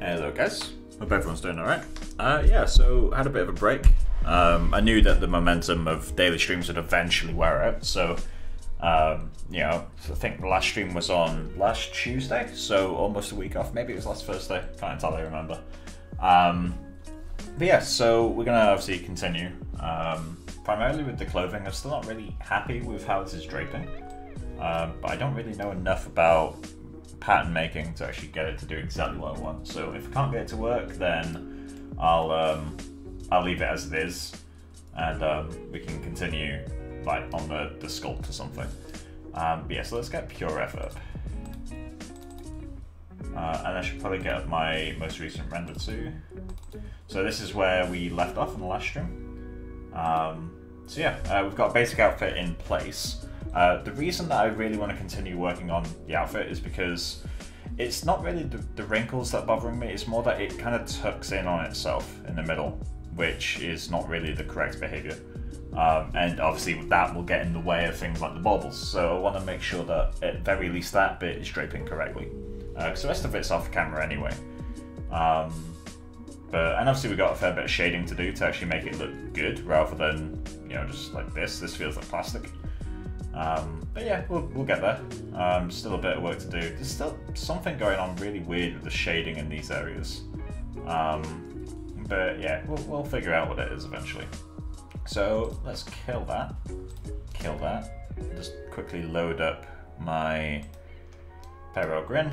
Hello, guys. Hope everyone's doing alright. Uh, yeah, so had a bit of a break. Um, I knew that the momentum of daily streams would eventually wear out, so um, you know, I think the last stream was on last Tuesday, so almost a week off. Maybe it was last Thursday. Can't entirely remember. Um, but yeah, so we're gonna obviously continue. Um, primarily with the clothing, I'm still not really happy with how this is draping, um, but I don't really know enough about pattern making to actually get it to do exactly what I want. So if I can't get it to work, then I'll um, I'll leave it as it is, and um, we can continue like on the, the sculpt or something. Um, yeah, so let's get pure effort. Uh, and I should probably get my most recent render too. So this is where we left off in the last stream. Um, so yeah, uh, we've got a basic outfit in place. Uh, the reason that I really want to continue working on the outfit is because it's not really the, the wrinkles that are bothering me, it's more that it kind of tucks in on itself in the middle, which is not really the correct behavior. Um, and obviously that will get in the way of things like the bobbles. So I want to make sure that at very least that bit is draping correctly. Uh, the rest of it's off camera anyway. Um, but and obviously we've got a fair bit of shading to do to actually make it look good rather than you know just like this. This feels like plastic. Um, but yeah, we'll, we'll get there. Um, still a bit of work to do. There's still something going on really weird with the shading in these areas. Um, but yeah, we'll, we'll figure out what it is eventually. So let's kill that. Kill that. Just quickly load up my Pierrot Grin.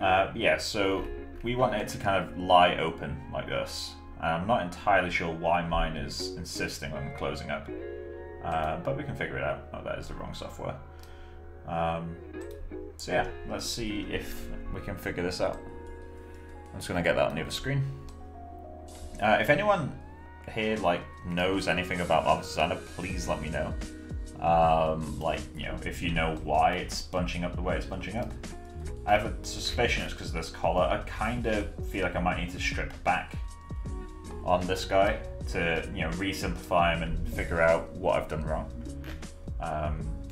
Uh, yeah, so we want it to kind of lie open like this. I'm not entirely sure why mine is insisting on closing up. Uh, but we can figure it out. Oh, that is the wrong software. Um, so yeah, let's see if we can figure this out. I'm just going to get that on the other screen. Uh, if anyone here like knows anything about Marvel Designer, please let me know. Um, like, you know, if you know why it's bunching up the way it's bunching up. I have a suspicion it's because of this collar. I kind of feel like I might need to strip back on this guy to, you know, re-simplify him and figure out what I've done wrong.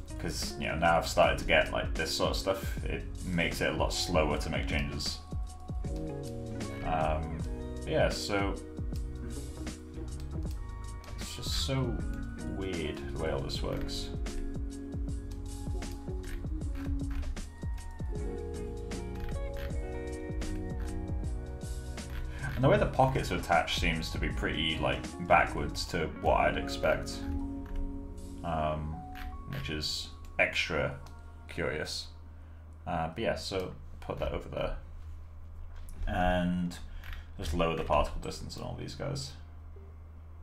Because, um, you know, now I've started to get like this sort of stuff, it makes it a lot slower to make changes. Um, yeah, so it's just so weird the way all this works. And the way the pockets are attached seems to be pretty like backwards to what I'd expect. Um, which is extra curious. Uh, but yeah, so put that over there. And just lower the particle distance on all these guys.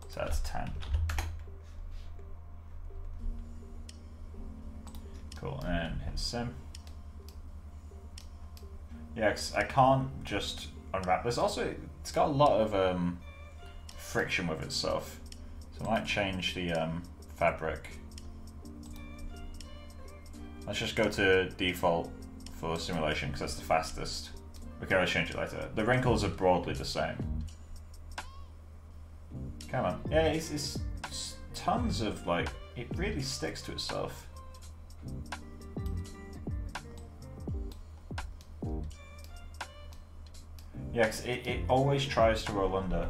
So that's 10. Cool, and hit sim. Yeah, I can't just unwrap this. Also, it's got a lot of um, friction with itself. So I might change the um, fabric. Let's just go to default for simulation because that's the fastest. We can always change it later. The wrinkles are broadly the same. Come on. Yeah, it's, it's, it's tons of, like, it really sticks to itself. Yeah, it, it always tries to roll under.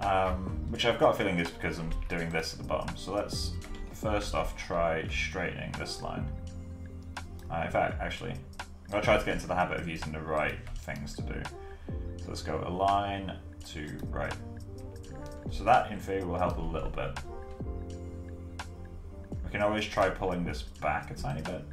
Um, which I've got a feeling is because I'm doing this at the bottom. So let's first off try straightening this line. Uh, in fact, actually, I'll try to get into the habit of using the right things to do. So let's go align to right. So that in theory will help a little bit. We can always try pulling this back a tiny bit.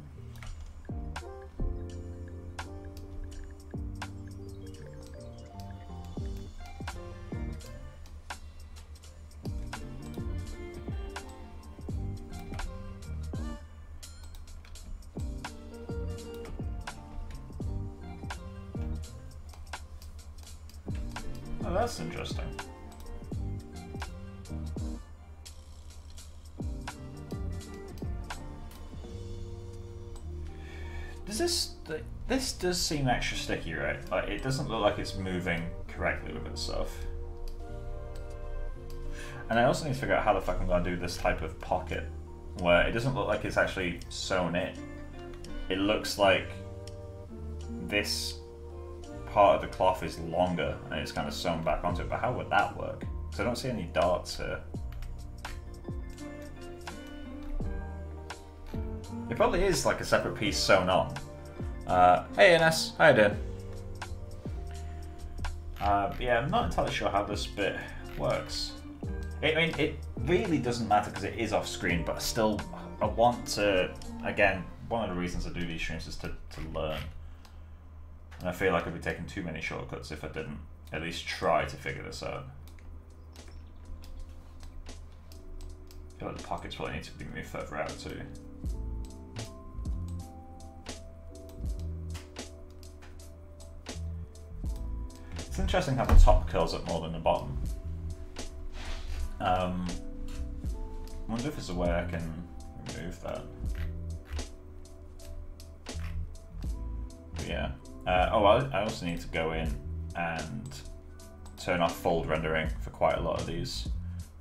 Oh, that's interesting. Does this this does seem extra sticky, right? Like it doesn't look like it's moving correctly with itself. And I also need to figure out how the fuck I'm gonna do this type of pocket where it doesn't look like it's actually sewn in. It looks like this part of the cloth is longer and it's kind of sewn back onto it, but how would that work? Because I don't see any darts here. It probably is like a separate piece sewn on. Uh, hey Ines, how you doing? Uh, yeah, I'm not entirely sure how this bit works. I mean, it really doesn't matter because it is off screen, but I still, I want to, again, one of the reasons I do these streams is to, to learn. And I feel like I'd be taking too many shortcuts if I didn't at least try to figure this out. I feel like the pockets probably need to be moved further out too. It's interesting how the top curls up more than the bottom. Um, I wonder if there's a way I can remove that. But yeah. Uh, oh, I, also need to go in and turn off fold rendering for quite a lot of these.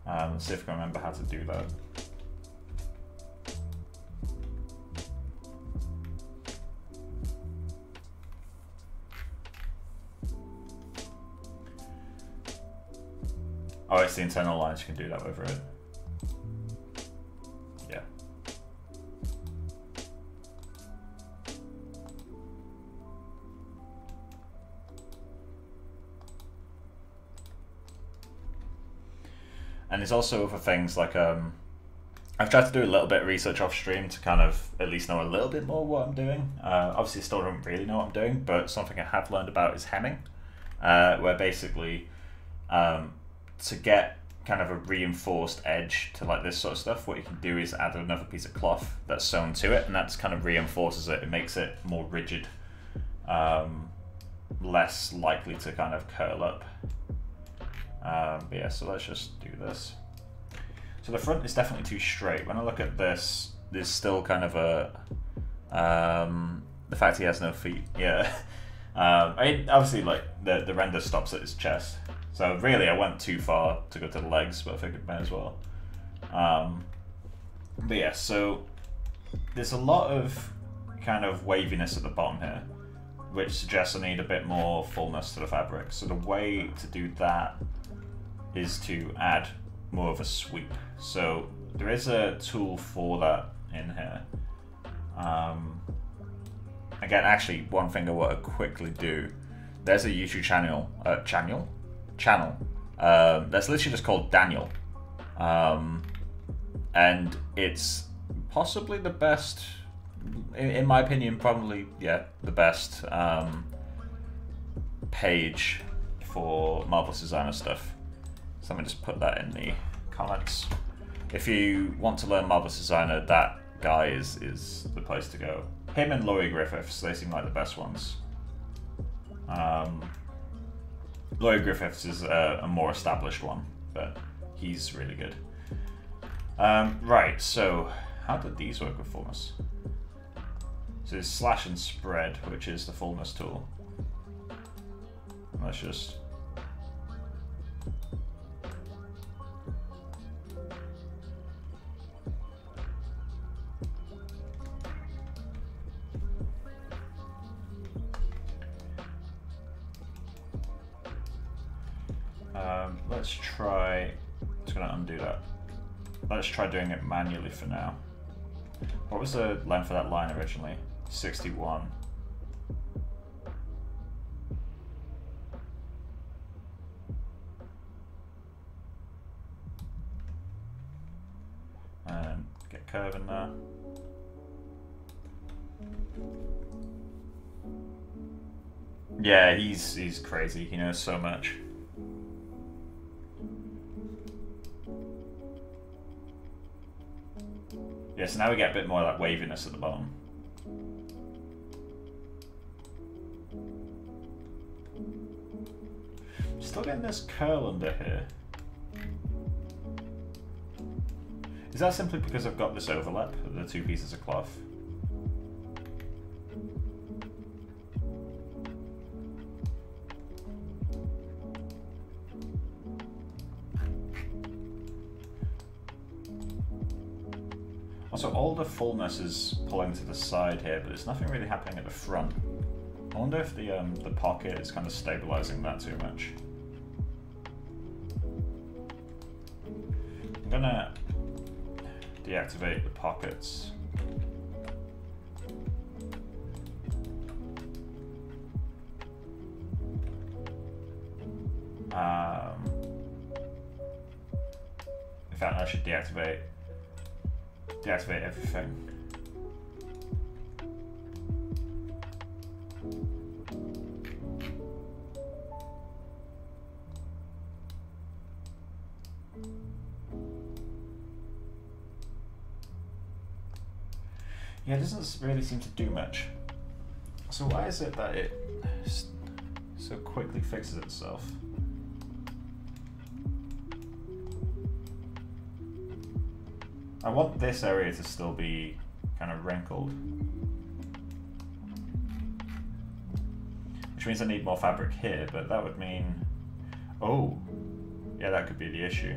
Um, let's see if I can remember how to do that. Oh, it's the internal lines. You can do that over it. And there's also other things like um, I've tried to do a little bit of research off stream to kind of at least know a little bit more what I'm doing. Uh, obviously, still don't really know what I'm doing, but something I have learned about is hemming, uh, where basically um, to get kind of a reinforced edge to like this sort of stuff, what you can do is add another piece of cloth that's sewn to it, and that's kind of reinforces it. It makes it more rigid, um, less likely to kind of curl up. Um, but yeah, so let's just do this. So the front is definitely too straight. When I look at this, there's still kind of a um, the fact he has no feet. Yeah, um, I mean, obviously like the the render stops at his chest. So really, I went too far to go to the legs, but I figured may as well. Um, but yeah, so there's a lot of kind of waviness at the bottom here, which suggests I need a bit more fullness to the fabric. So the way to do that is to add more of a sweep. So there is a tool for that in here. Um, again, actually, one thing I want to quickly do. There's a YouTube channel, uh, channel, channel um, that's literally just called Daniel, um, and it's possibly the best, in, in, my opinion, probably yeah the best um, page for Marvelous Designer stuff. So I'm gonna just put that in the comments. If you want to learn Marvelous Designer, that guy is is the place to go. Him and Laurie Griffiths, they seem like the best ones. Um, Laurie Griffiths is a, a, more established one, but he's really good. Um, right, so how did these work with fullness? So it's slash and spread, which is the fullness tool. Let's just Um, let's try, just gonna undo that. Let's try doing it manually for now. What was the length of that line originally? 61. And get curve in there. Yeah, he's he's crazy. He knows so much. Yeah, so now we get a bit more like waviness at the bottom. Still getting this curl under here. Is that simply because I've got this overlap the two pieces of cloth? Fullness is pulling to the side here, but there's nothing really happening at the front. I wonder if the um, the pocket is kind of stabilizing that too much. I'm gonna deactivate the pockets. Deactivate everything. Yeah, it doesn't really seem to do much. So why is it that it so quickly fixes itself? I want this area to still be kind of wrinkled. Which means I need more fabric here, but that would mean... Oh, yeah, that could be the issue.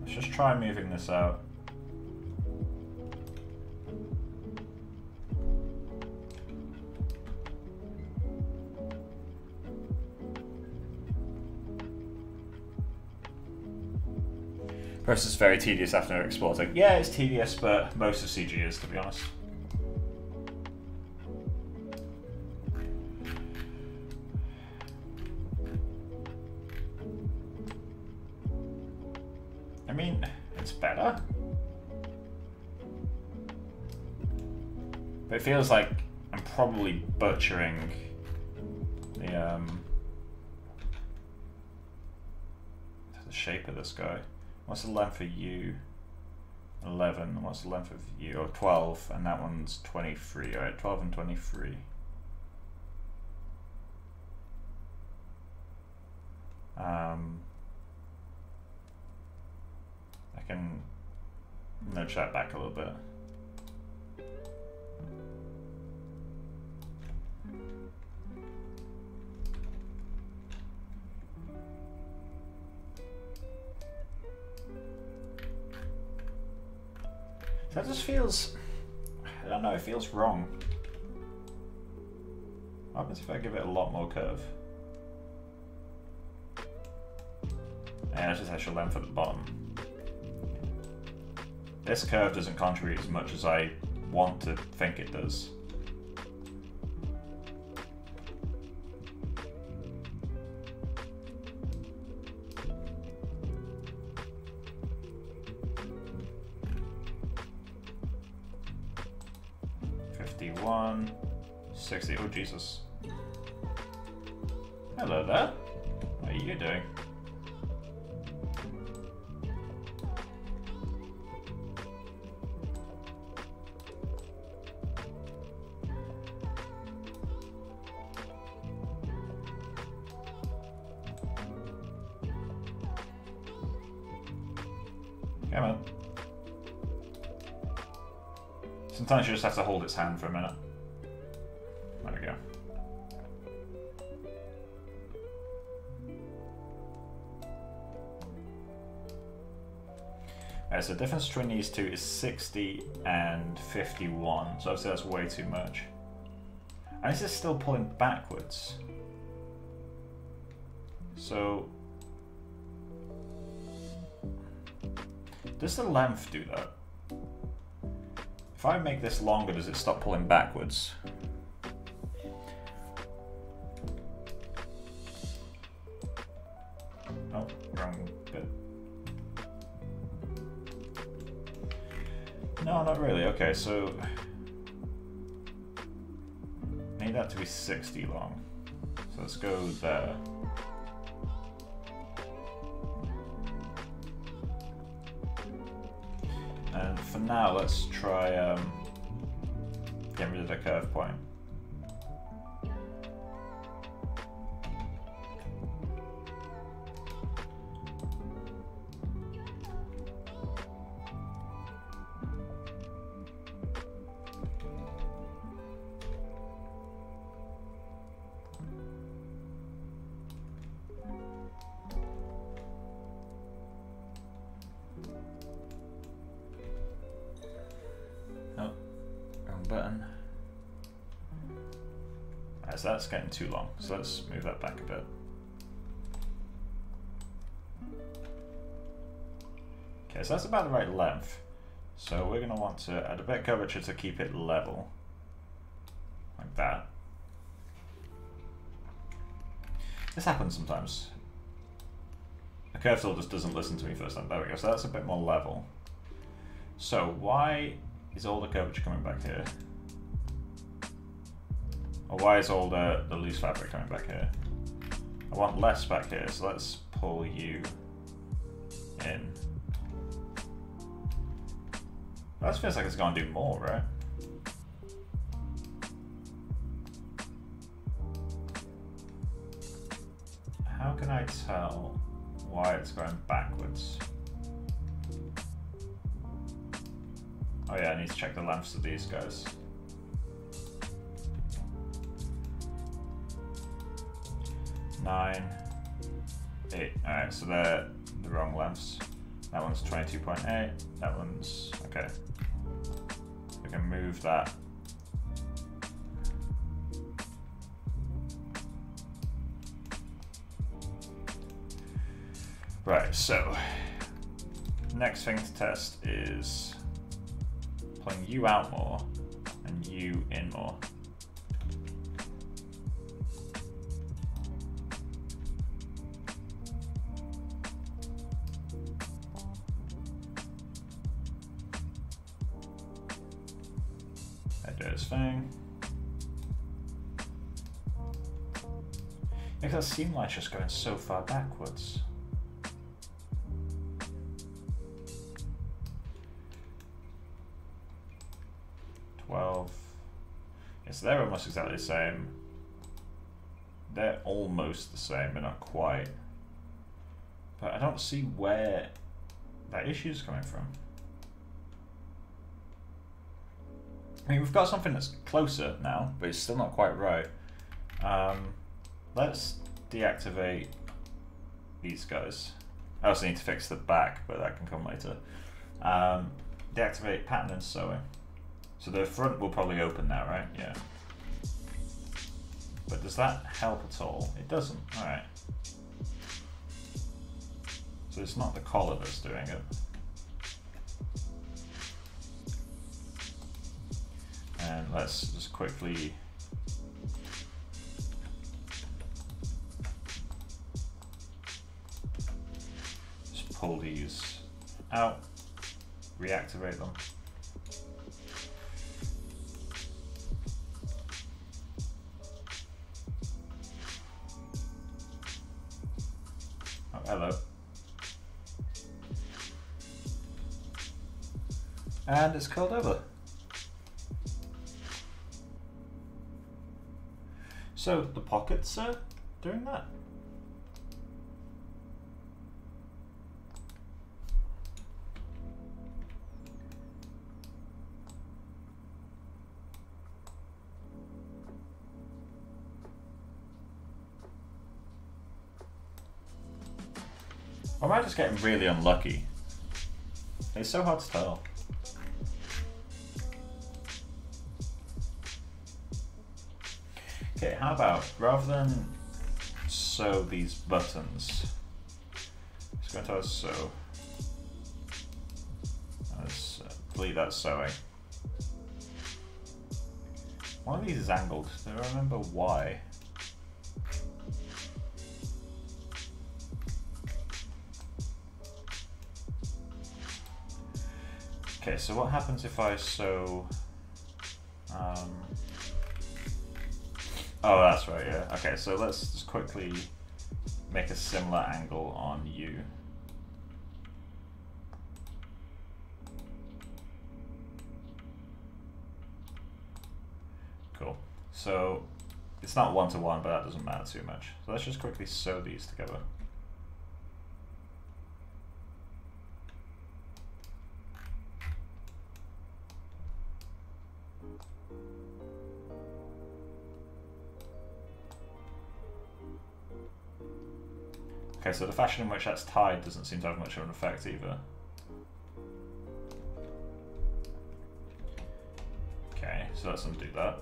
Let's just try moving this out. Process is very tedious after exporting. Yeah, it's tedious, but most of CG is, to be honest. I mean, it's better. But it feels like I'm probably butchering the, um, the shape of this guy. What's the length of you? 11. What's the length of you? Oh, 12. And that one's 23. Alright, 12 and 23. Feels wrong. What happens if I give it a lot more curve? Yeah, it's just extra length at the bottom. This curve doesn't contribute as much as I want to think it does. Jesus. Hello there. What are you doing? Come on. Sometimes you just have to hold its hand for a minute. So the difference between these two is 60 and 51. So obviously that's way too much. And this is still pulling backwards. So... Does the length do that? If I make this longer, does it stop pulling backwards? Okay, so need that to be 60 long. So let's go there. And for now, let's try um, get rid of the curve point. So let's move that back a bit. Okay, so that's about the right length. So we're going to want to add a bit of curvature to keep it level. Like that. This happens sometimes. The curve tool just doesn't listen to me first time. There we go. So that's a bit more level. So why is all the curvature coming back here? Or why is all the, the loose fabric coming back here? I want less back here, so let's pull you in. That feels like it's gonna do more, right? How can I tell why it's going backwards? Oh yeah, I need to check the lengths of these guys. Nine, eight. Alright, so they're the wrong lengths. That one's 22.8, that one's, okay. We can move that. Right, so next thing to test is pulling you out more and you in more. Like just going so far backwards. 12. Yes, they're almost exactly the same. They're almost the same, but not quite. But I don't see where that issue is coming from. I mean, we've got something that's closer now, but it's still not quite right. Um, let's deactivate these guys. I also need to fix the back, but that can come later. Um, deactivate pattern and sewing. So the front will probably open now, right? Yeah. But does that help at all? It doesn't. Alright. So it's not the collar that's doing it. And let's just quickly pull these out, reactivate them. Oh, hello. And it's curled over. So the pockets are doing that. Just getting really unlucky? It's so hard to tell. Okay, how about, rather than sew these buttons, let's go to sew. Let's uh, delete that sewing. One of these is angled. Do I remember why? Okay, so what happens if I sew... Um, oh, that's right, yeah. Okay, so let's just quickly make a similar angle on you. Cool. So it's not one-to-one, -one, but that doesn't matter too much. So let's just quickly sew these together. Okay, so the fashion in which that's tied doesn't seem to have much of an effect either. Okay, so let's undo that.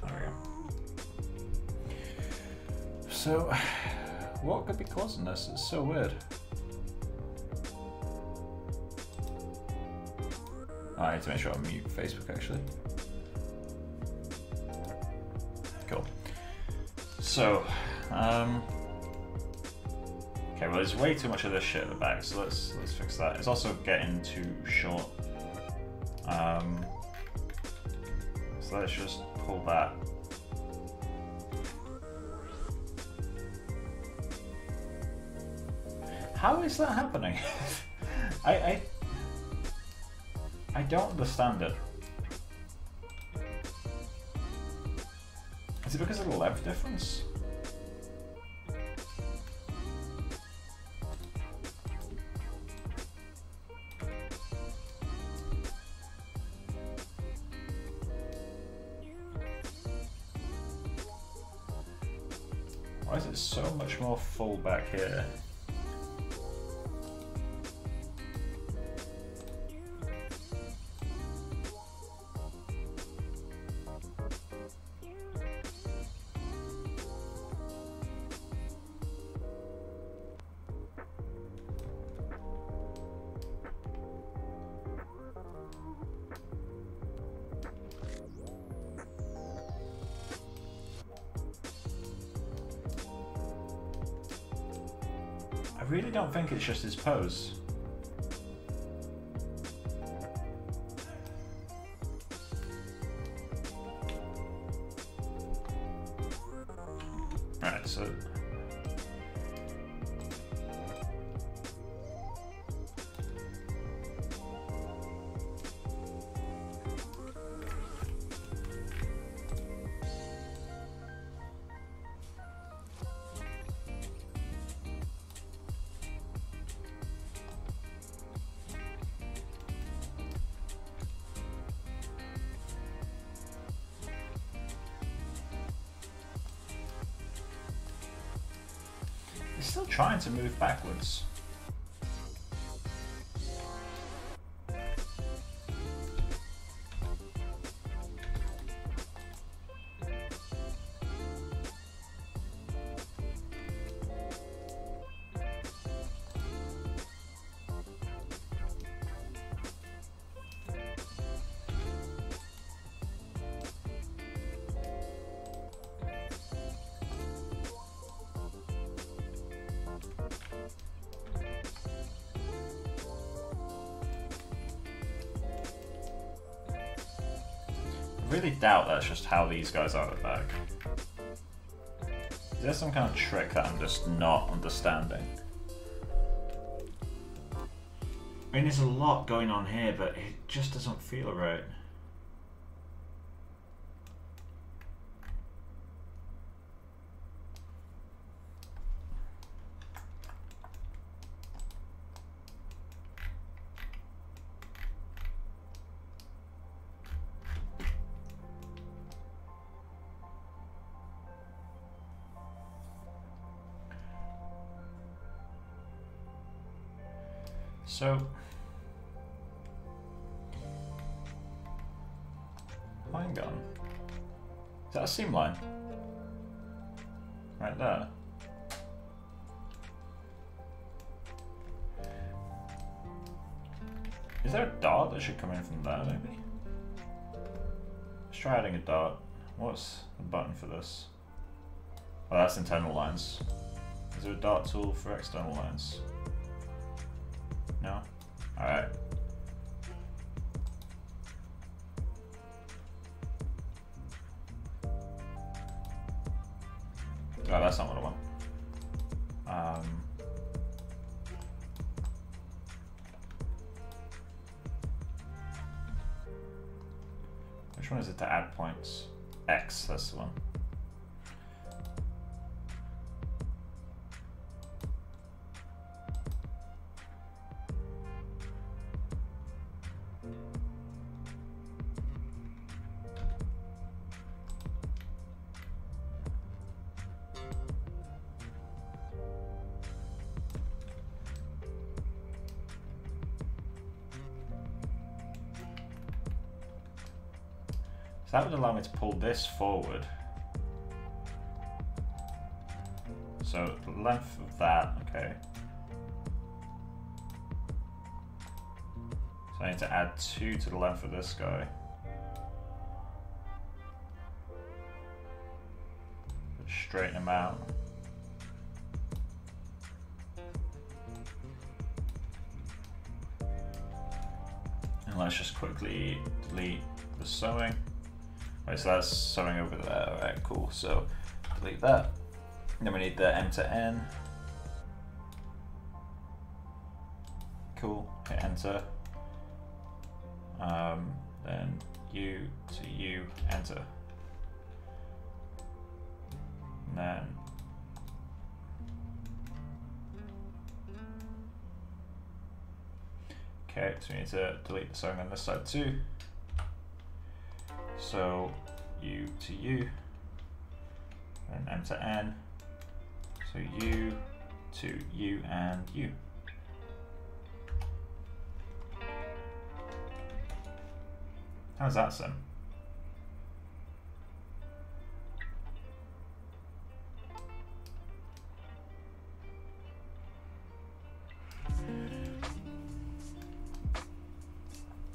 There we go. So, what could be causing this? It's so weird. I need to make sure I mute Facebook actually. Cool. So, um, okay, well, there's way too much of this shit at the back, so let's let's fix that. It's also getting too short. Um, so let's just pull that. How is that happening? I, I I don't understand it. Is it because of the length difference? Why is it so much more full back here? Think it's just his pose. To move backwards. Really doubt that's just how these guys are at back. Is there some kind of trick that I'm just not understanding? I mean, there's a lot going on here, but it just doesn't feel right. That's internal lines. Is there a dart tool for external lines? No? Alright. That would allow me to pull this forward. So the length of that, okay. So I need to add two to the length of this guy. So that's sewing over there. Alright, cool. So delete that. Then we need the M to N. Cool. Hit enter. Um, then U to U, enter. And then Okay, so we need to delete the sewing on this side too. So U to U, and M to N. So U to U and U. How's that sound?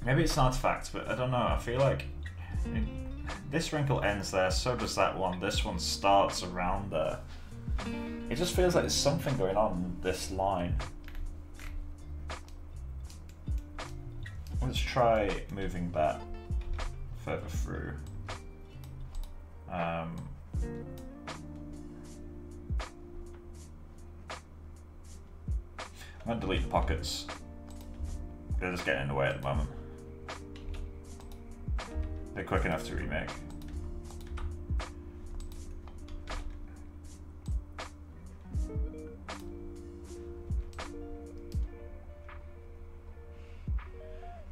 Maybe it's an artifact, but I don't know. I feel like this wrinkle ends there, so does that one. This one starts around there. It just feels like there's something going on this line. Let's try moving that further through. Um, I'm going to delete the pockets. They're just getting in the way at the moment. They're quick enough to remake.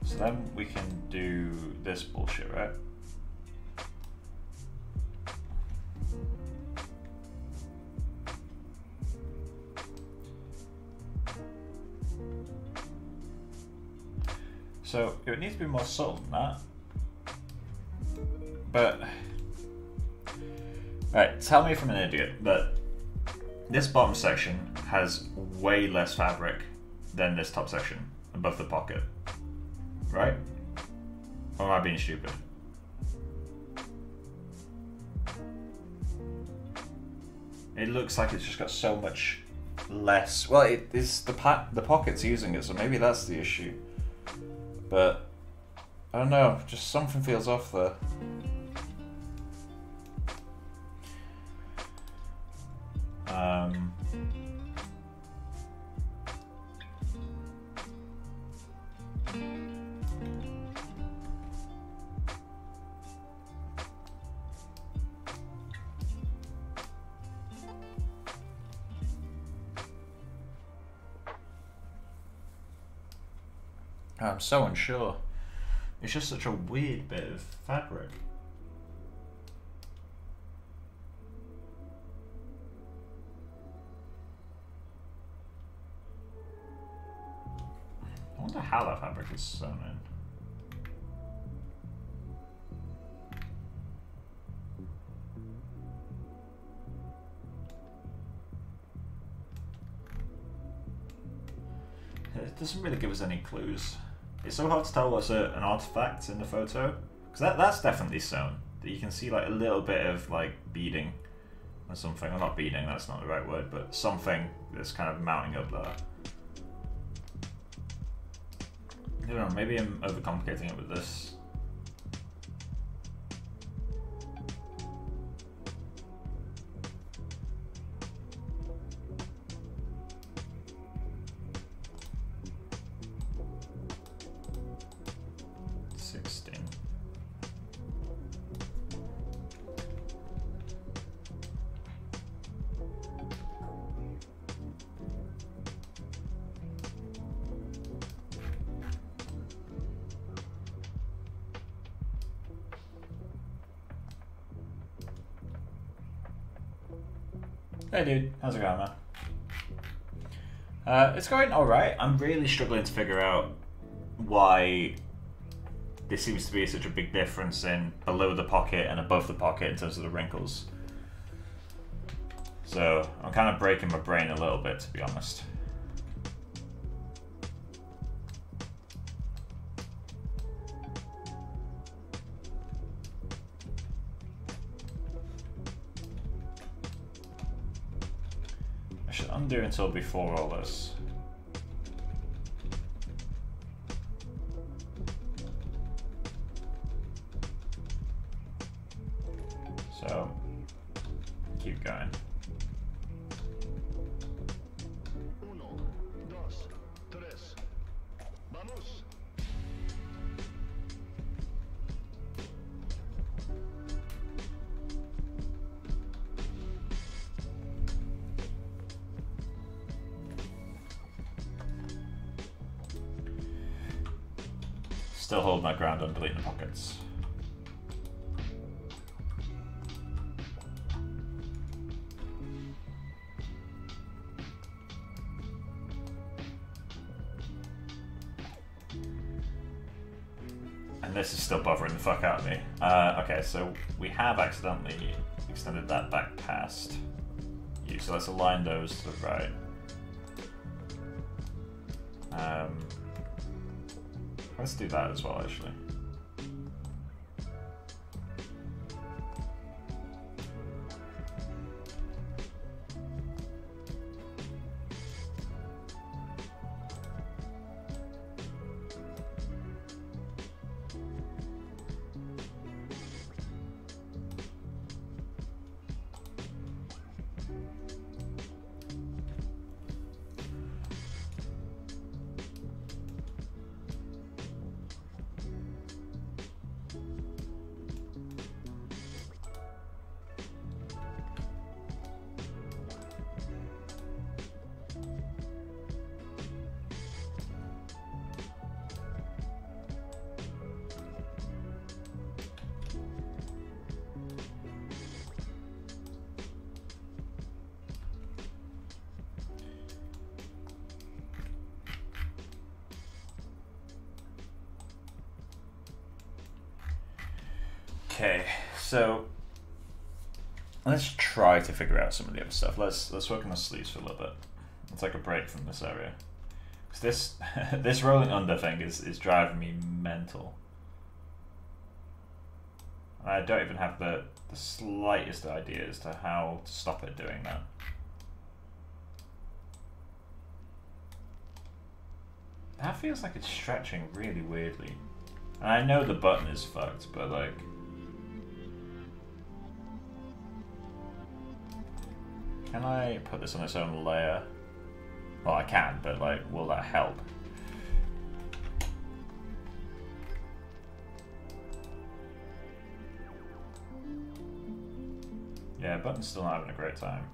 So then we can do this bullshit, right? So it needs to be more subtle than that. Tell me if I'm an idiot, but this bottom section has way less fabric than this top section above the pocket. Right? Or am I being stupid? It looks like it's just got so much less. Well, it is the pa- the pocket's using it, so maybe that's the issue. But I don't know, just something feels off there. So unsure. It's just such a weird bit of fabric. I wonder how that fabric is sewn in. It doesn't really give us any clues. It's so hard to tell what's a, an artifact in the photo. Because that, that's definitely sewn. You can see like a little bit of like beading or something. Well, not beading, that's not the right word, but something that's kind of mounting up there. I don't know, maybe I'm overcomplicating it with this. Going alright. I'm really struggling to figure out why there seems to be such a big difference in below the pocket and above the pocket in terms of the wrinkles. So I'm kind of breaking my brain a little bit, to be honest. I should undo until before all this. Okay, so we have accidentally extended that back past you, so let's align those to the right. Um, let's do that as well, actually. Okay, so let's try to figure out some of the other stuff. Let's let's work on the sleeves for a little bit. Let's take a break from this area. 'Cause this this rolling under thing is, is driving me mental. And I don't even have the, the slightest idea as to how to stop it doing that. That feels like it's stretching really weirdly. And I know the button is fucked, but like Can I put this on its own layer? Well, I can, but like, will that help? Yeah, button's still not having a great time.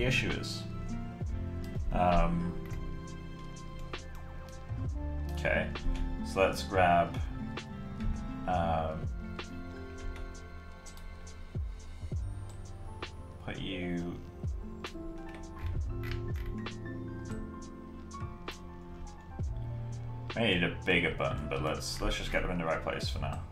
The issue is. Um, okay, so let's grab. Um, put you I need a bigger button, but let's let's just get them in the right place for now.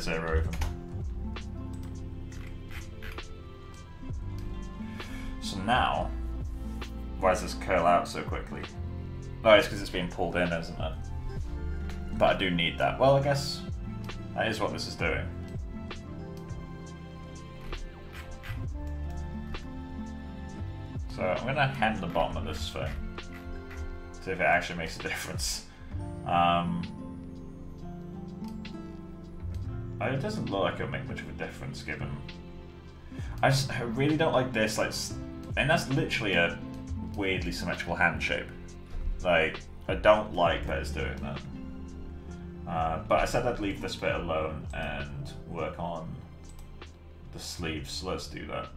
Zero even. So now, why does this curl out so quickly? Oh, it's because it's being pulled in, isn't it? But I do need that. Well, I guess that is what this is doing. So I'm going to hand the bottom of this thing. See if it actually makes a difference. Um, it doesn't look like it'll make much of a difference given... I just I really don't like this, like, and that's literally a weirdly symmetrical hand shape. Like, I don't like that it's doing that. Uh, but I said I'd leave this bit alone and work on the sleeves, so let's do that.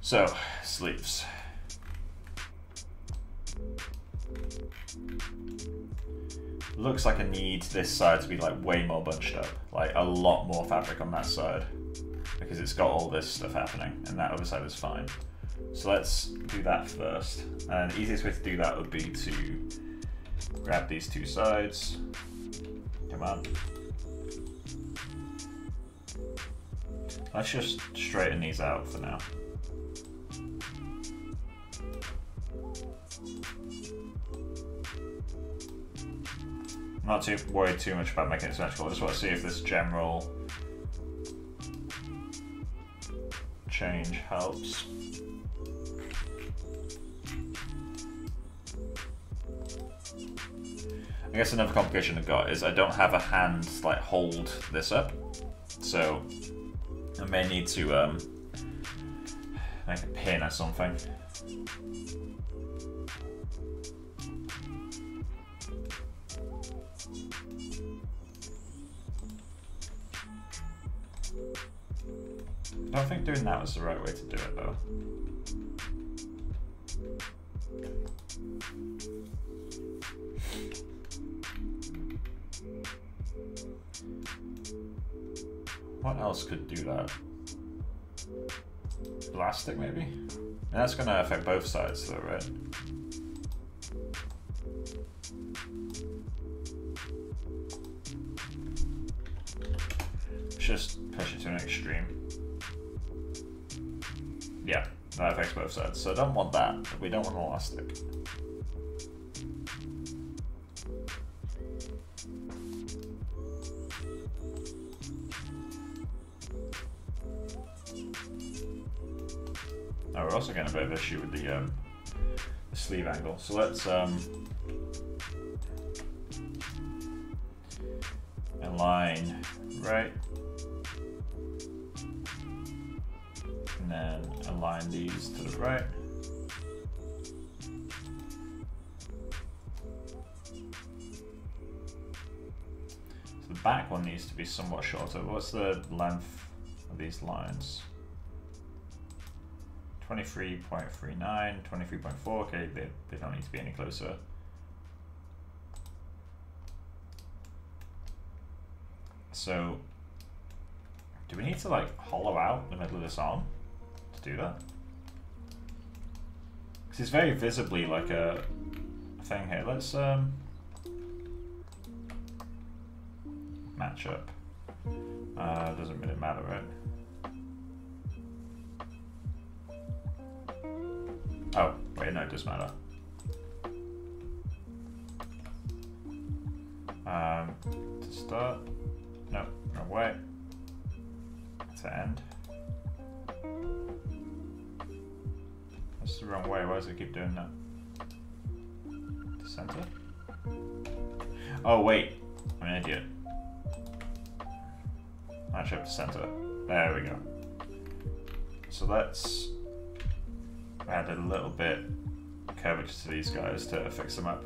So, sleeves. Looks like I need this side to be like way more bunched up. Like a lot more fabric on that side. Because it's got all this stuff happening and that other side is fine. So let's do that first. And easiest way to do that would be to grab these two sides. Come on. Let's just straighten these out for now. Not too worried too much about making it symmetrical. I just want to see if this general change helps. I guess another complication I've got is I don't have a hand to like hold this up. So I may need to um, make a pin or something. I don't think doing that was the right way to do it though. What else could do that? Elastic maybe? And that's gonna affect both sides though, right? Just push it to an extreme. Yeah, that affects both sides. So don't want that. We don't want elastic. Now we're also getting a bit of issue with the, um, the sleeve angle. So let's um, align right then align these to the right. So the back one needs to be somewhat shorter. What's the length of these lines? 23.39, 23.4, okay, they, they don't need to be any closer. So, do we need to like hollow out the middle of this arm do that? Because it's very visibly like a thing here. Let's um, match up. Uh, doesn't really matter, right? Oh, wait, no, it does matter. Um, to start, no, no, way. To end. That's the wrong way, why does it keep doing that? The center? Oh, wait, I'm an idiot. Match up to center. There we go. So let's add a little bit curvature to these guys to fix them up.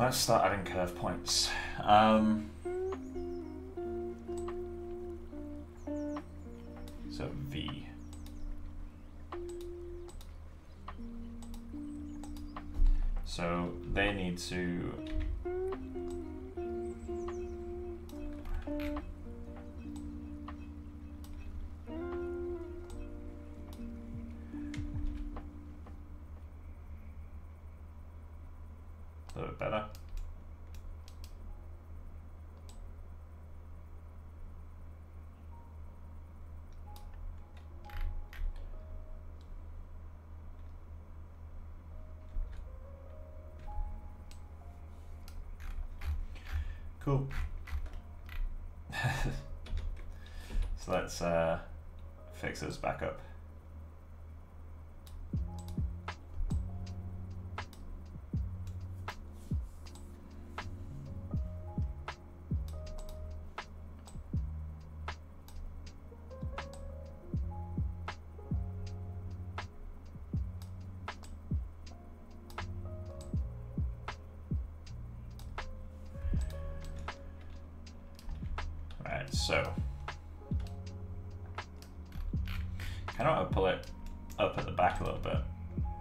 Let's start adding curve points. Um, so V. So they need to little bit better. Cool. so let's uh, fix this back up. So kind of want to pull it up at the back a little bit,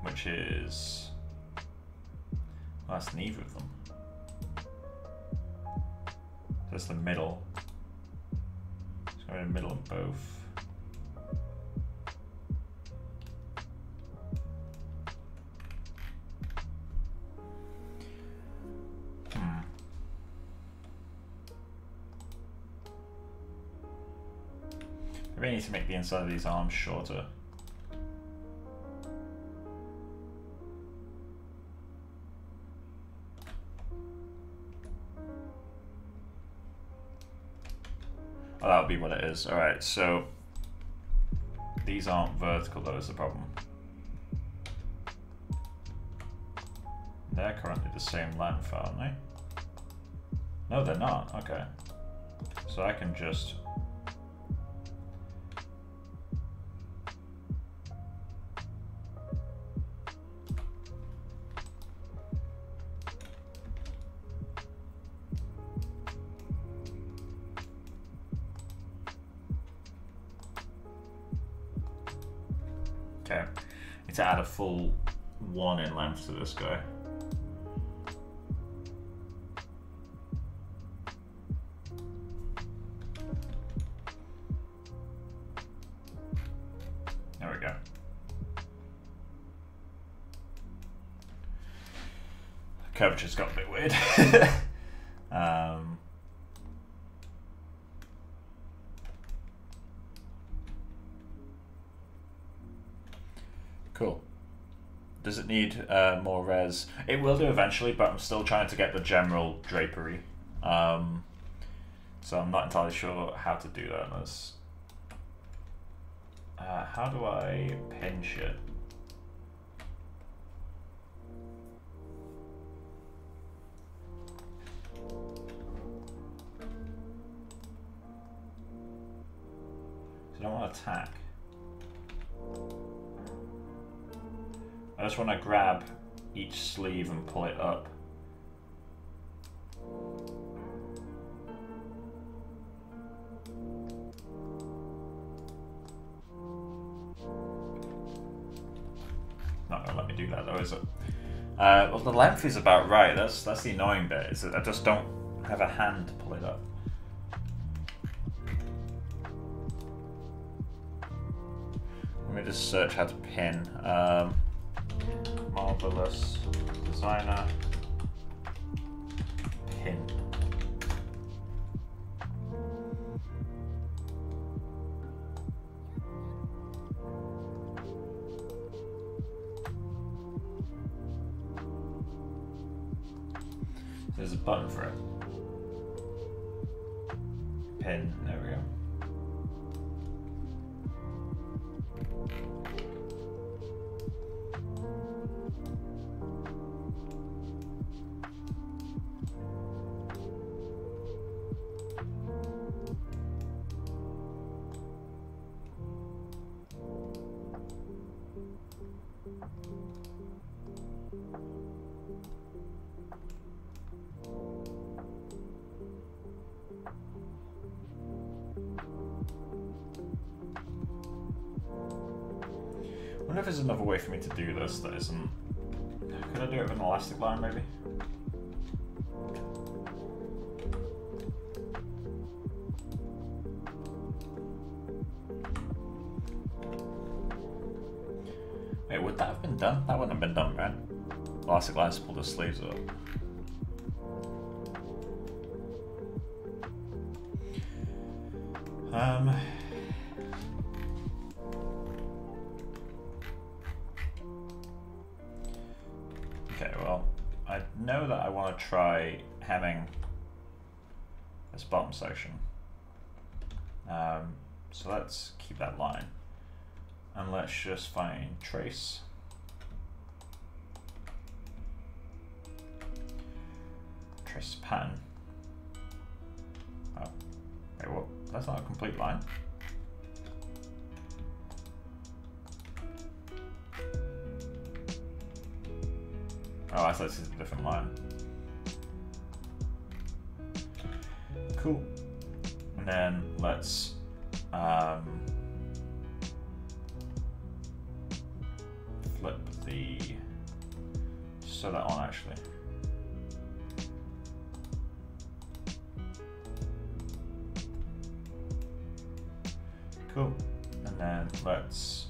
which is well, that's neither of them. That's the middle. It's going in the middle of both. To make the inside of these arms shorter. Oh, that'll be what it is. Alright, so these aren't vertical though is the problem. They're currently the same length, aren't they? No, they're not. Okay. So I can just to this guy. Uh, more res? It will do eventually, but I'm still trying to get the general drapery. Um, so I'm not entirely sure how to do that. Let's, uh, how do I pinch it? So I don't want to attack. I just want to grab each sleeve and pull it up. Not gonna let me do that though, is it? Uh, well, the length is about right. That's that's the annoying bit. Is that I just don't have a hand to pull it up. Let me just search how to pin. Um, marvelous designer done? That wouldn't have been done, right? Elastic glass. pulled his sleeves up. Um... Okay, well, I know that I want to try hemming this bottom section. Um, so let's keep that line. And let's just find trace. Trace pattern. Oh, wait, what? That's not a complete line. Oh, I thought this is a different line. Cool. And then let's um, flip the So that on actually. Cool. And then let's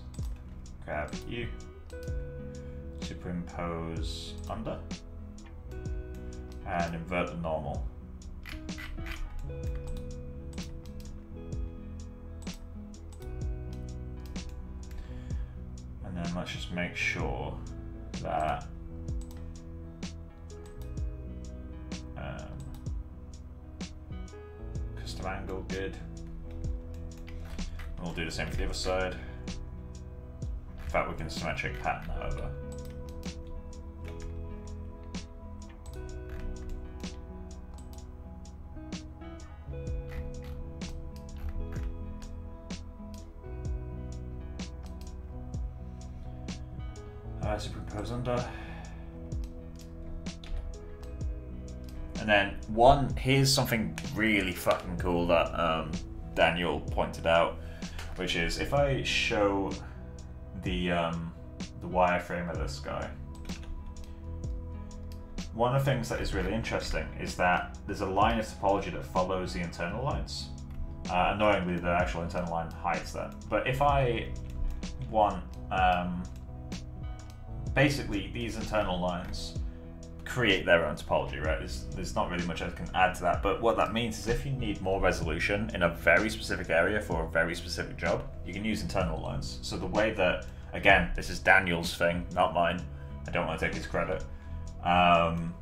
grab you, superimpose under, and invert the normal. And then let's just make sure same for the other side. In fact, we can symmetric pattern that over. Uh, superimpose under. And then one, here's something really fucking cool that um, Daniel pointed out, which is if I show the um, the wireframe of this guy, one of the things that is really interesting is that there's a line of topology that follows the internal lines. Uh, annoyingly, the actual internal line hides that. But if I want, um, basically, these internal lines create their own topology, right? There's, there's not really much I can add to that. But what that means is if you need more resolution in a very specific area for a very specific job, you can use internal lines. So the way that, again, this is Daniel's thing, not mine. I don't want to take his credit. Um,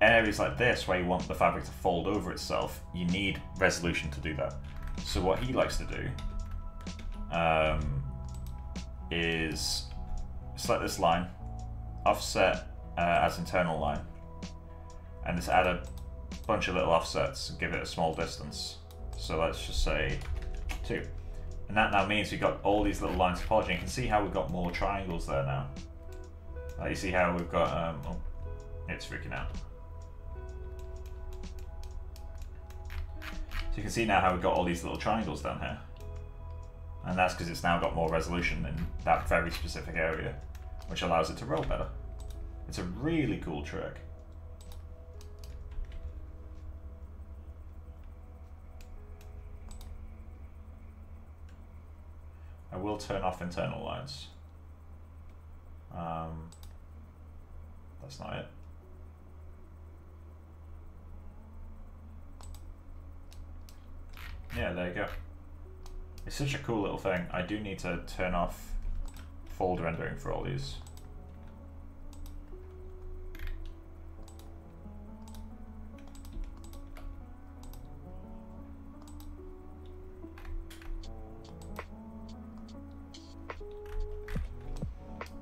areas like this where you want the fabric to fold over itself, you need resolution to do that. So what he likes to do um, is select this line, offset uh, as internal line, and just add a bunch of little offsets and give it a small distance. So let's just say two. And that now means we've got all these little lines of topology. You can see how we've got more triangles there now. You see how we've got, um, oh, it's freaking out. So you can see now how we've got all these little triangles down here. And that's because it's now got more resolution in that very specific area, which allows it to roll better. It's a really cool trick. I will turn off internal lines. Um, that's not it. Yeah, there you go. It's such a cool little thing. I do need to turn off fold rendering for all these.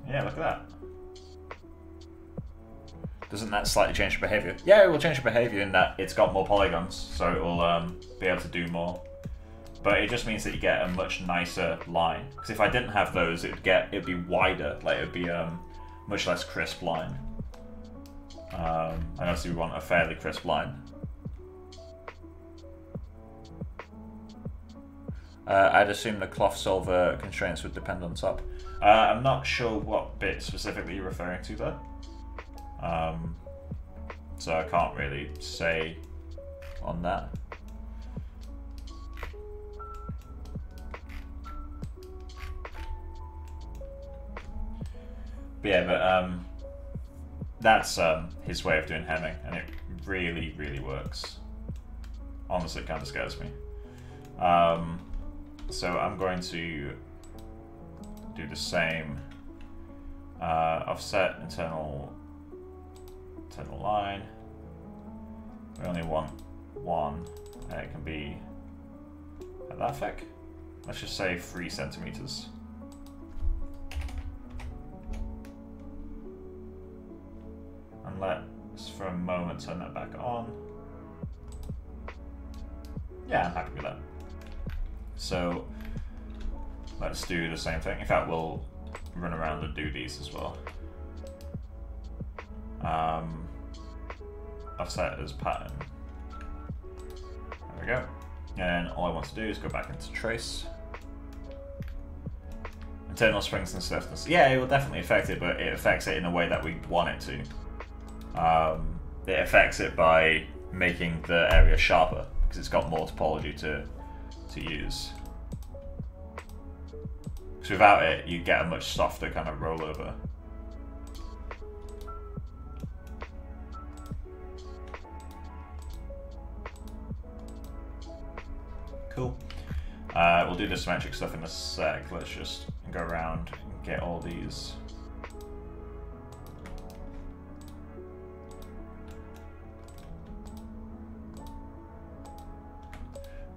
Yeah, look at that. Doesn't that slightly change the behavior? Yeah, it will change the behavior in that it's got more polygons, so it will um, be able to do more. But it just means that you get a much nicer line. Because if I didn't have those, it'd get it'd be wider, like it'd be um, much less crisp line. Um, and obviously we want a fairly crisp line. Uh, I'd assume the cloth solver constraints would depend on top. Uh, I'm not sure what bit specifically you're referring to there. Um, so I can't really say on that. But yeah, but um, that's um, his way of doing hemming, and it really, really works. Honestly, it kind of scares me. Um, so I'm going to do the same. Uh, offset internal internal line. We only want one, and it can be at that thick. Let's just say three centimeters. And let's, for a moment, turn that back on. Yeah, I'm happy with that. So let's do the same thing. In fact, we'll run around and do these as well. Um, offset as pattern. There we go. And all I want to do is go back into trace. Internal strength and stiffness. Yeah, it will definitely affect it, but it affects it in a way that we want it to. Um, it affects it by making the area sharper because it's got more topology to to use. Because without it, you get a much softer kind of rollover. Cool. Uh, we'll do the symmetric stuff in a sec. Let's just go around and get all these.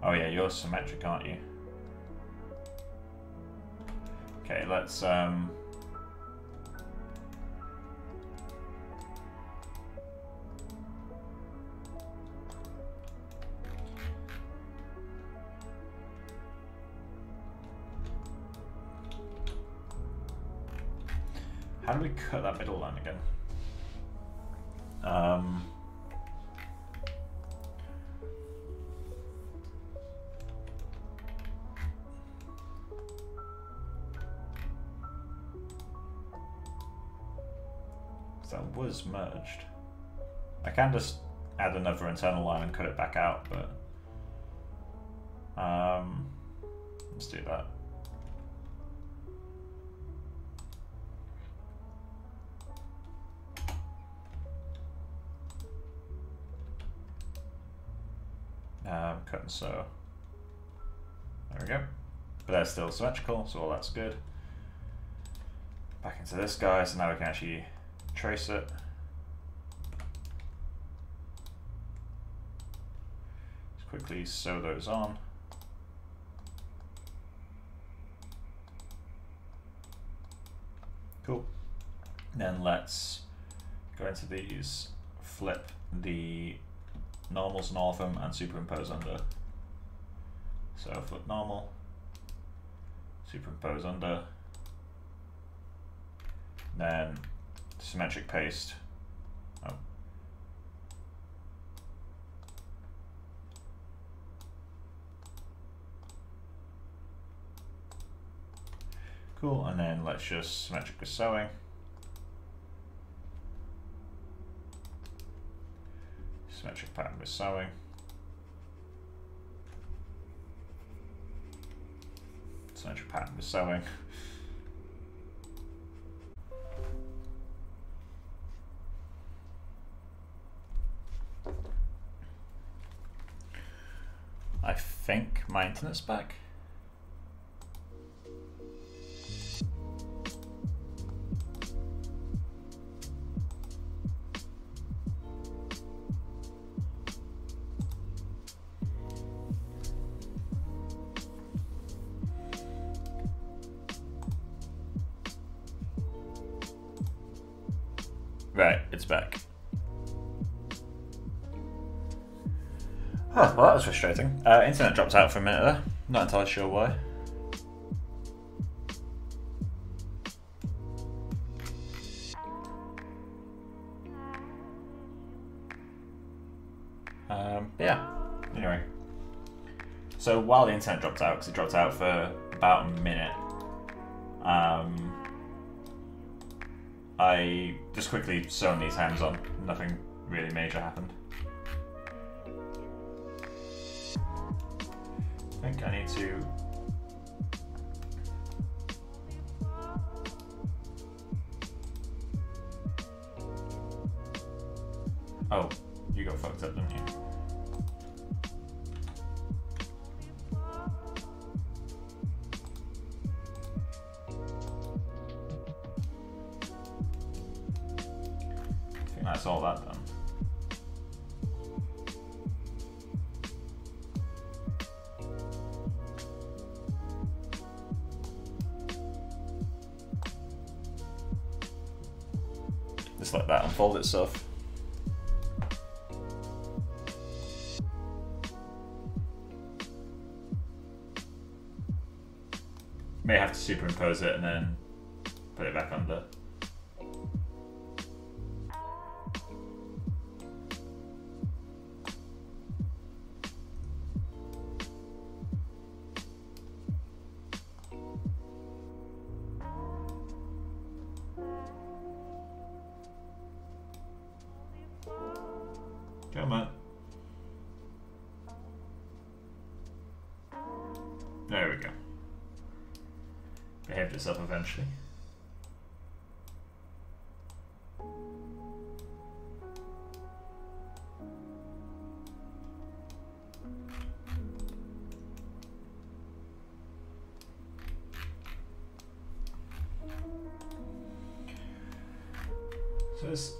Oh yeah, you're symmetric, aren't you? Okay, let's um How do we cut that middle line again? Um, that was merged. I can just add another internal line and cut it back out, but um, let's do that. Um, cut and sew. There we go. But they're still symmetrical, so all that's good. Back into this guy, so now we can actually trace it. Just quickly sew those on. Cool. Then let's go into these, flip the normals north them and superimpose under. So flip normal, superimpose under, then symmetric paste. Oh. Cool, and then let's just symmetric with sewing. Symmetric pattern with sewing. Symmetric pattern with sewing. Think my internet's back. Right, it's back. Oh, well, that was frustrating. Uh, internet dropped out for a minute there. Not entirely sure why. Um, yeah, anyway. So while the internet dropped out, because it dropped out for about a minute, um, I just quickly sewn these hands on. Nothing really major happened. Think I need to superimpose it and then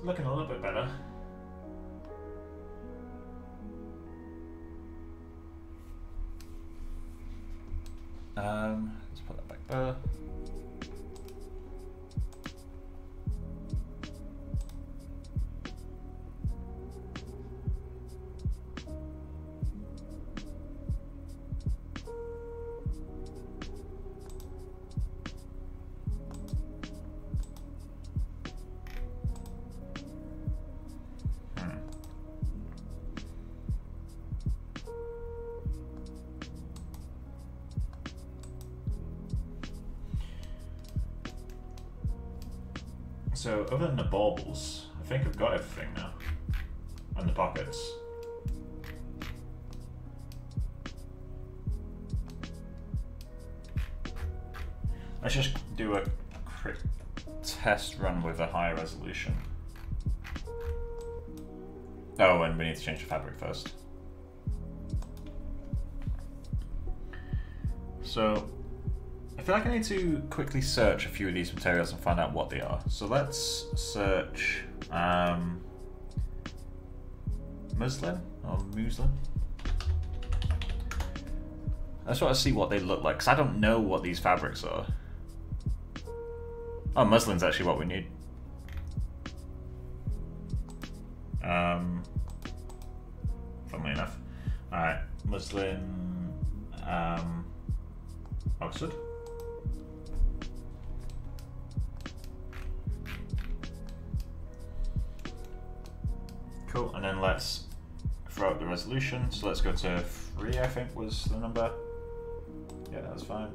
looking a little bit better. Other than the baubles, I think I've got everything now. And the pockets. Let's just do a quick test run with a higher resolution. Oh, and we need to change the fabric first. So, feel like I need to quickly search a few of these materials and find out what they are. So let's search um, muslin or muslin. I just want to see what they look like because I don't know what these fabrics are. Oh, muslin's actually what we need. So let's go to three, I think was the number. Yeah, that's fine.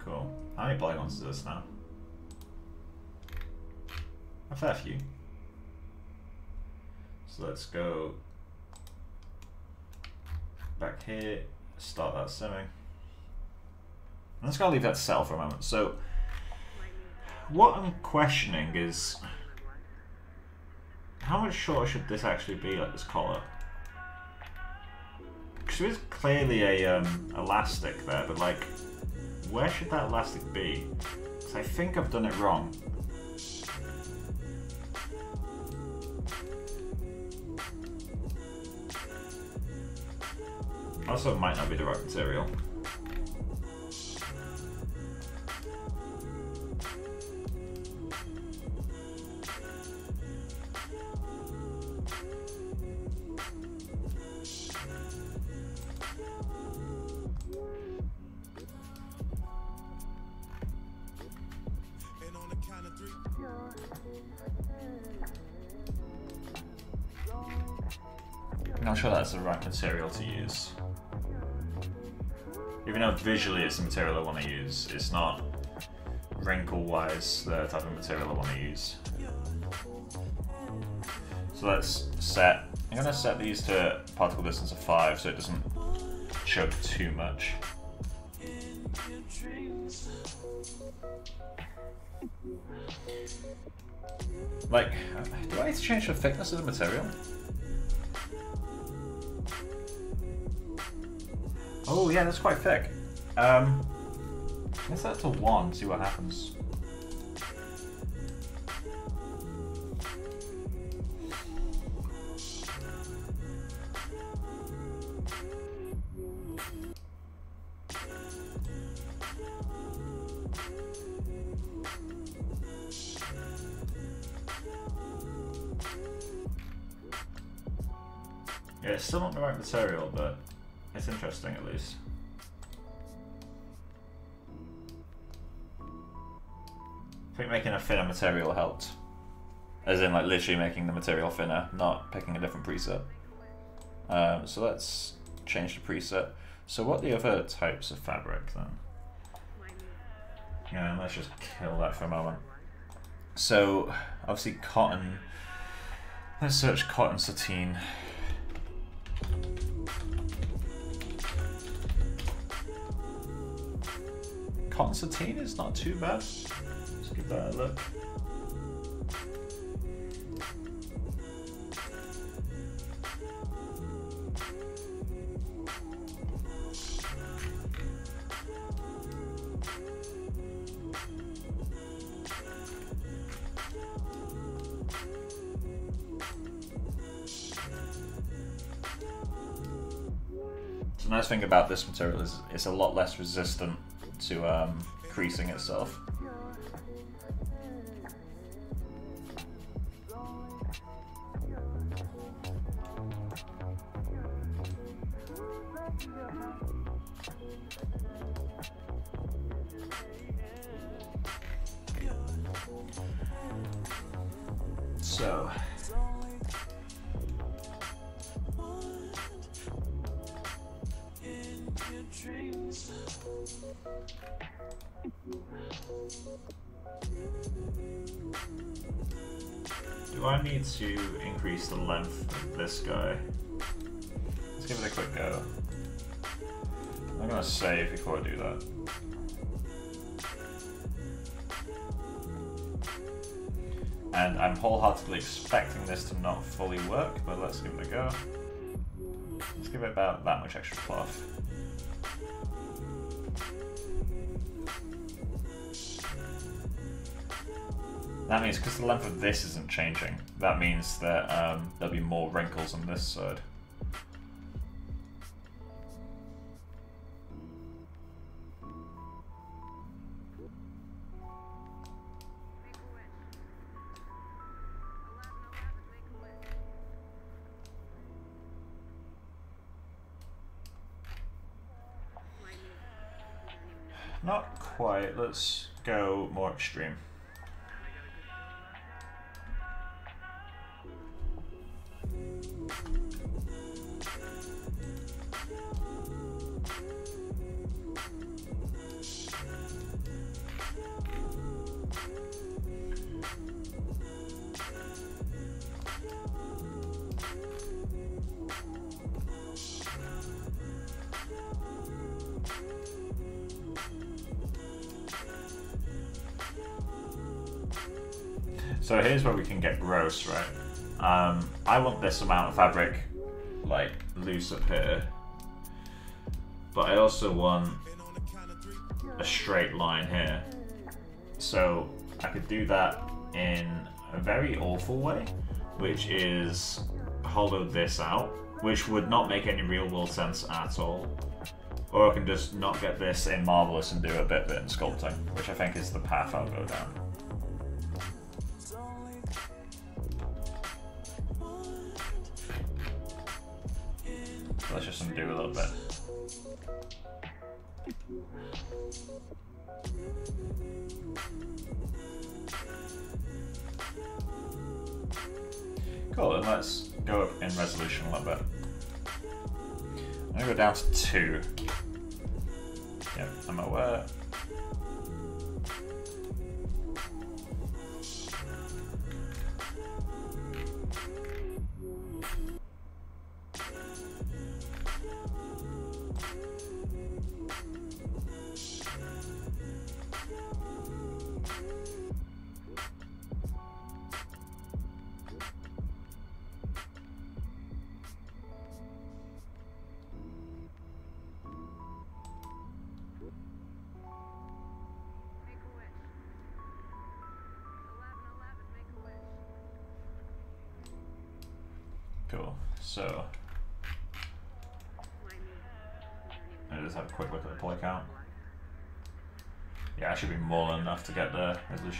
Cool. How many polygons is this now? A fair few. So let's go back here, start that simming. I'm just gonna leave that to settle for a moment. So, what I'm questioning is how much shorter should this actually be, like this collar? Because there is clearly a um, elastic there, but like, where should that elastic be? Because I think I've done it wrong. Also, might not be the right material. Not sure that's the right material to use. Even though visually it's the material I want to use, it's not wrinkle-wise the type of material I want to use. So let's set, I'm going to set these to particle distance of 5 so it doesn't choke too much. Like, do I need to change the thickness of the material? Oh yeah, that's quite thick. Um, let's set it to one, see what happens. Yeah, it's still not the right material, but it's interesting at least. I think making a thinner material helped. As in, like, literally making the material thinner, not picking a different preset. Um, so let's change the preset. So what the other types of fabric then? Yeah, let's just kill that for a moment. So, obviously cotton. Let's search cotton sateen. Sateen is not too bad. Let's give that a look. The nice thing about this material is it's a lot less resistant to um, creasing itself. So, do I need to increase the length of this guy? Let's give it a quick go. I'm gonna save before I do that. And I'm wholeheartedly expecting this to not fully work, but let's give it a go. Let's give it about that much extra cloth. That means because the length of this isn't changing, that means that um, there'll be more wrinkles on this side. Not quite. Let's go more extreme. Want a straight line here. So I could do that in a very awful way, which is hollow this out, which would not make any real world sense at all. Or I can just not get this in Marvelous and do a bit of it in sculpting, which I think is the path I'll go down. A little bit. I'm gonna go down to two.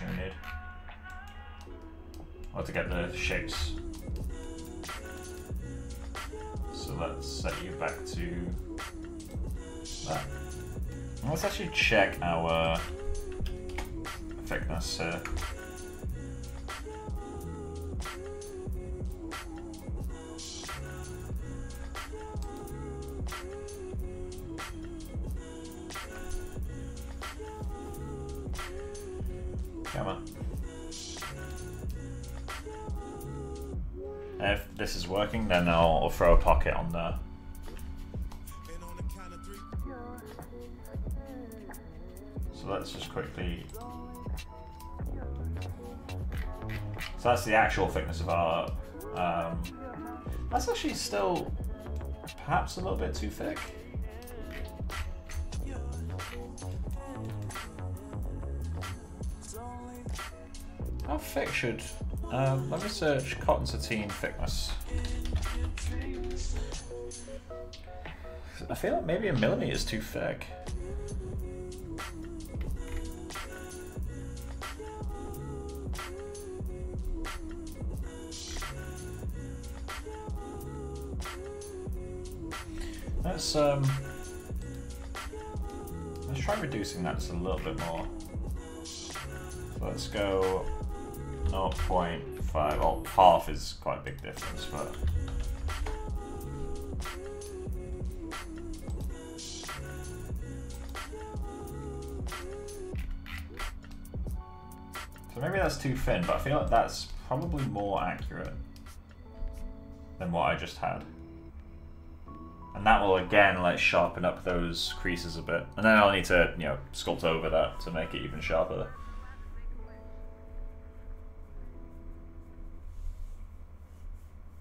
We need. Or to get the shapes. So let's set you back to that. Let's actually check our thickness here. Working, then I'll, throw a pocket on there. So let's just quickly. So that's the actual thickness of our. Um, that's actually still perhaps a little bit too thick. How thick should? Um, let me search cotton sateen thickness. I feel like maybe a millimeter is too thick. Let's um let's try reducing that just a little bit more. So let's go 0.5. Oh, half is quite a big difference, but so maybe that's too thin. But I feel like that's probably more accurate than what I just had. And that will again like sharpen up those creases a bit. And then I'll need to, you know, sculpt over that to make it even sharper.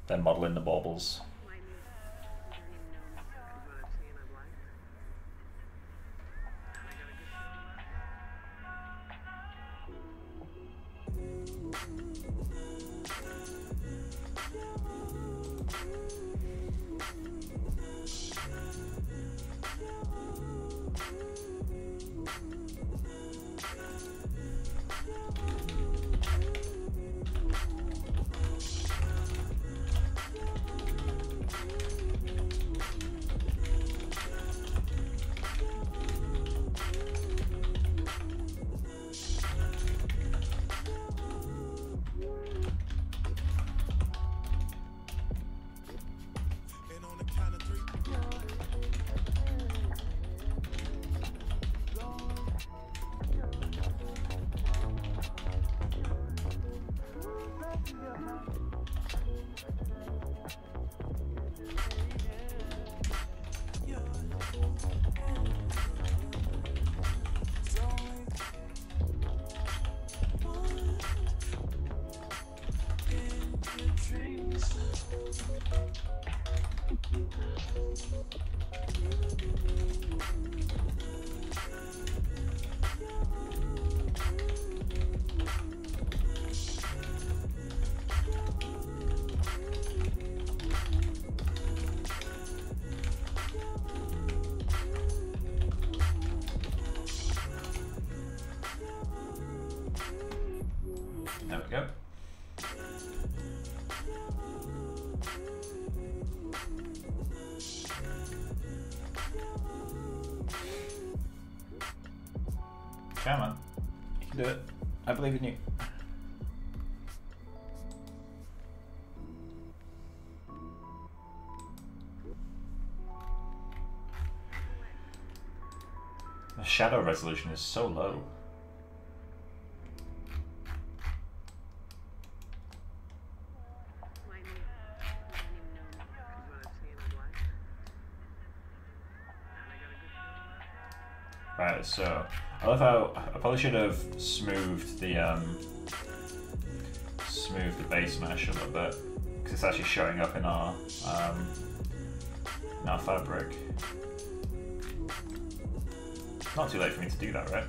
Then model in the baubles. Shadow resolution is so low. Right, so I love how I probably should have smoothed the um, the base mesh a little bit because it's actually showing up in our um, in our fabric. Not too late for me to do that, right?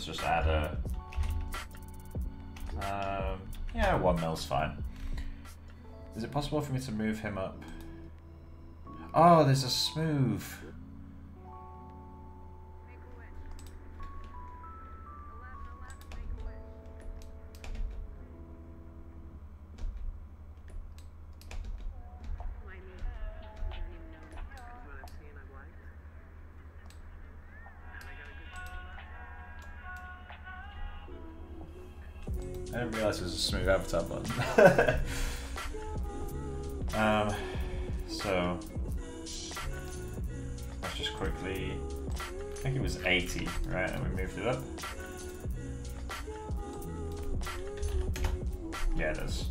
Let's just add a... Um, yeah, one mil's fine. Is it possible for me to move him up? Oh, there's a smooth. I didn't realize it was a smooth avatar button. um, so let's just quickly. I think it was 80, right? And we moved it up. Yeah, it is.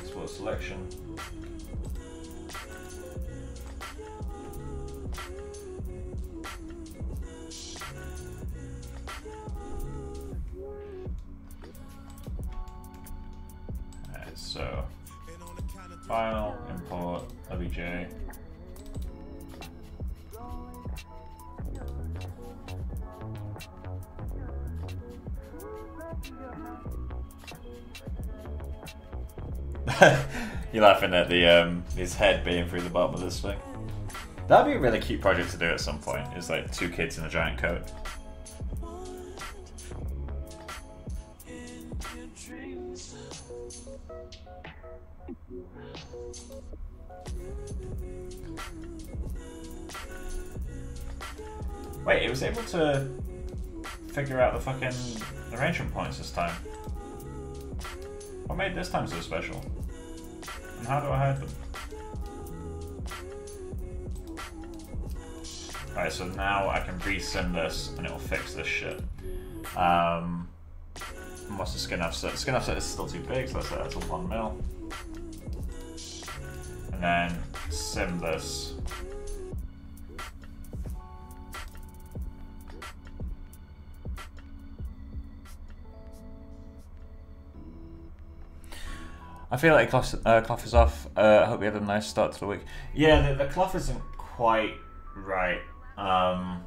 Export selection. You're laughing at the um, his head being through the bottom of this thing. That'd be a really cute project to do at some point. It's like two kids in a giant coat. Wait, it was able to figure out the fucking arrangement points this time. Made this time so special? And how do I hide them? Alright, so now I can resim this and it'll fix this shit. Um, what's the skin offset? Skin offset is still too big, so let's set that to 1 mil. And then sim this. I feel like cloth, uh, is off. Uh, I hope you had a nice start to the week. Yeah, the, the cloth isn't quite right. Um,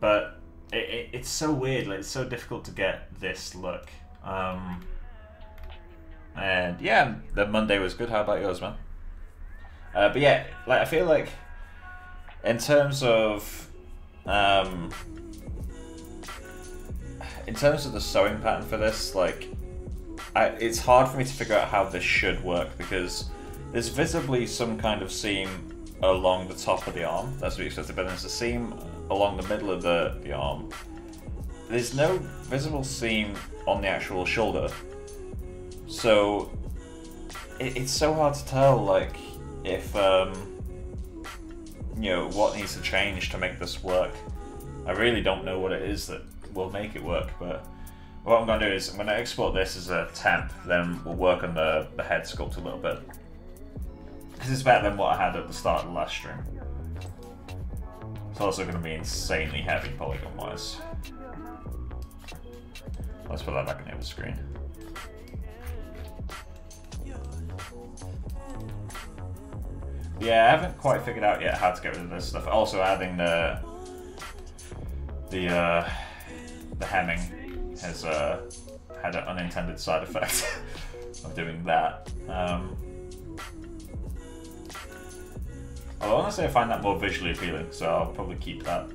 but it, it, it's so weird. Like it's so difficult to get this look. Um, and yeah, the Monday was good. How about yours, man? Uh, but yeah, like I feel like in terms of um, in terms of the sewing pattern for this, like I, it's hard for me to figure out how this should work because there's visibly some kind of seam along the top of the arm. That's what you expected, but there's a seam along the middle of the, the arm. There's no visible seam on the actual shoulder. So it, it's so hard to tell, like, if, um, you know, what needs to change to make this work. I really don't know what it is that will make it work, but what I'm going to do is I'm going to export this as a temp, then we'll work on the, the head sculpt a little bit. Because it's better than what I had at the start of the last stream. It's also going to be insanely heavy polygon wise. Let's put that back on the other screen. Yeah, I haven't quite figured out yet how to get rid of this stuff. Also adding the the uh, the hemming has uh, had an unintended side effect of doing that. Um, i honestly I find that more visually appealing, so I'll probably keep that.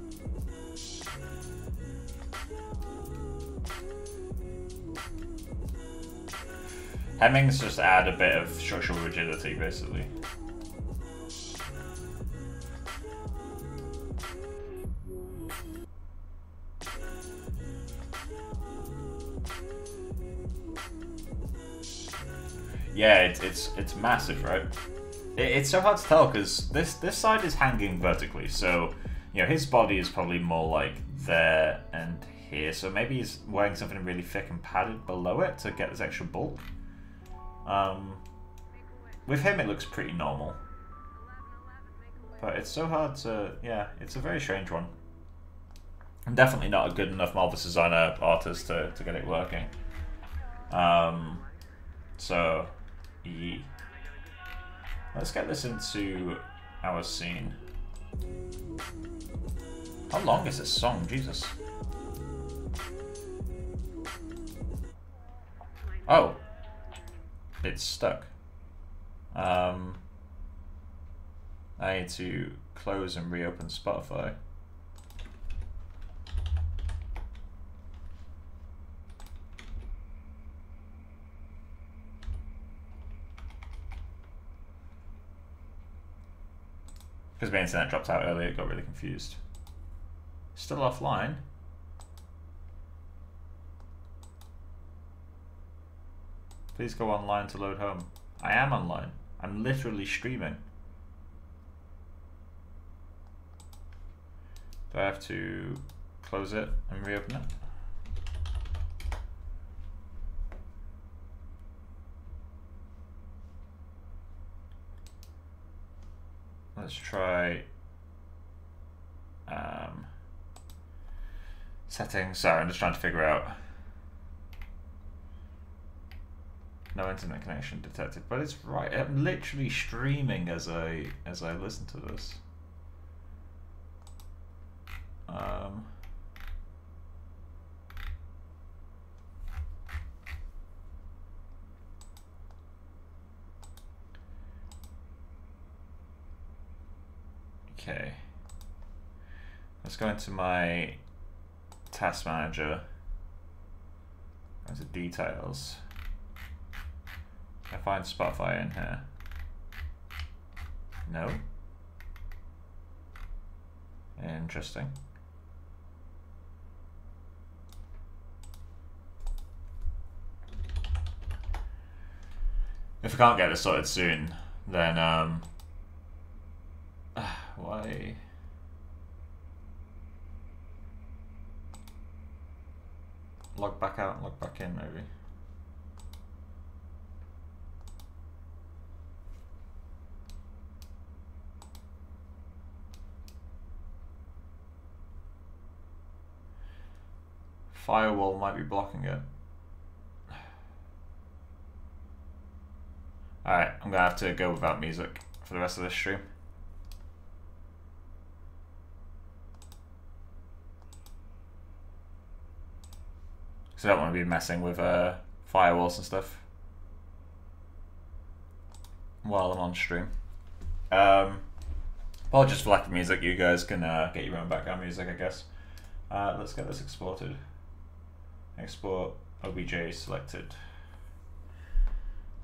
Hemmings just add a bit of structural rigidity, basically. Yeah, it's it's it's massive, right? It, it's so hard to tell because this this side is hanging vertically, so you know his body is probably more like there and here. So maybe he's wearing something really thick and padded below it to get this extra bulk. Um, with him, it looks pretty normal, but it's so hard to yeah. It's a very strange one. I'm definitely not a good enough Marvelous designer artist to, to get it working. Um, so Yee. Let's get this into our scene. How long is this song? Jesus. Oh. It's stuck. Um, I need to close and reopen Spotify. Because my internet dropped out earlier, it got really confused. Still offline. Please go online to load home. I am online. I'm literally streaming. Do I have to close it and reopen it? Let's try um, settings. Sorry, I'm just trying to figure out. No internet connection detected, but it's right. I'm literally streaming as I as I listen to this. Um, okay. Let's go into my task manager. Go into details. I find Spotify in here. No. Interesting. If I can't get this sorted soon, then um why log back out, log back in maybe. Firewall might be blocking it. Alright, I'm gonna have to go without music for the rest of this stream. Because I don't want to be messing with uh, firewalls and stuff while I'm on stream. Um, apologies for lack of music. You guys can uh, get your own background music, I guess. Uh, let's get this exported. Export OBJ selected.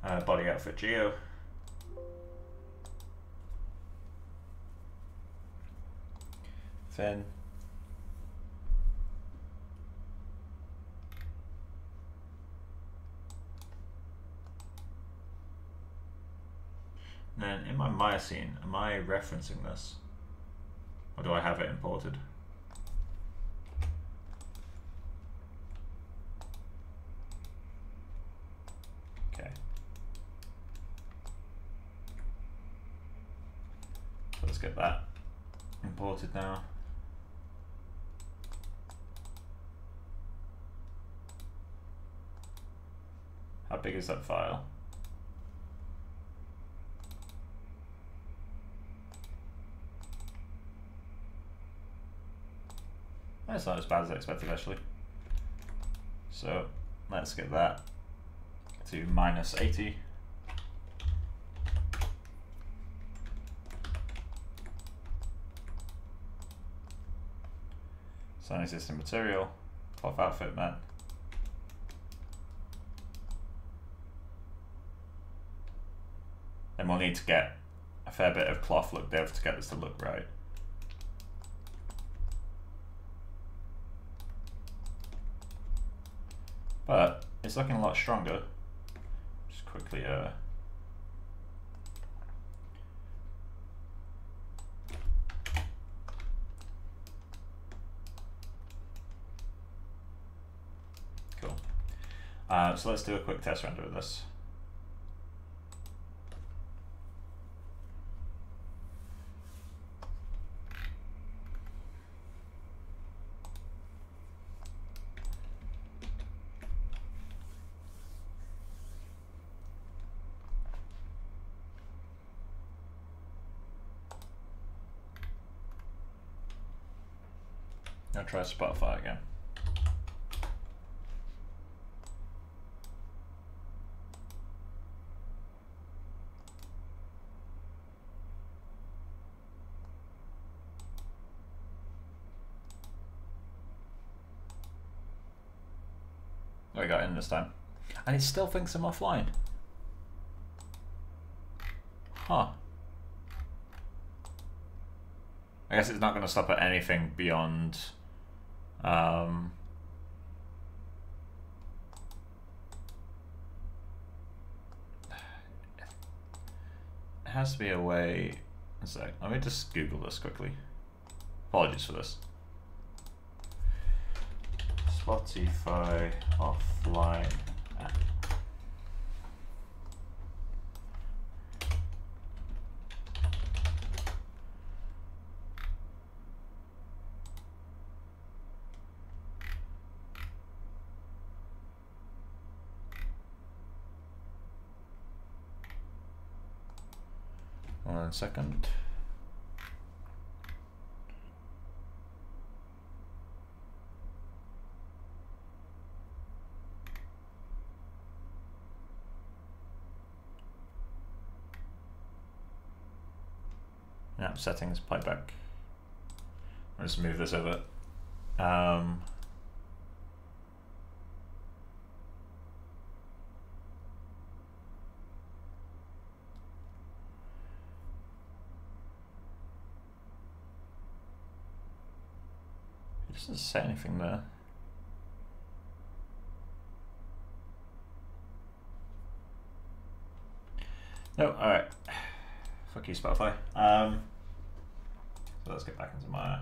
Uh, body outfit geo. Then then in my Maya scene, am I referencing this? Or do I have it imported? Okay. So Let's get that imported now. How big is that file? That's not as bad as I expected actually. So let's get that to minus 80. Sun existing material, cloth outfit man. then we'll need to get a fair bit of cloth looked over to get this to look right. But it's looking a lot stronger. Just quickly uh Cool. Uh, so let's do a quick test render of this. Spotify again. I got in this time. And it still thinks I'm offline. Huh. I guess it's not going to stop at anything beyond. Um, it has to be a way. A sec. Let me just Google this quickly. Apologies for this. Spotify offline app. One second. Yeah, settings, playback. Let's move this over. Um, doesn't say anything there. No, alright. Fuck you, Spotify. Um, so let's get back into my.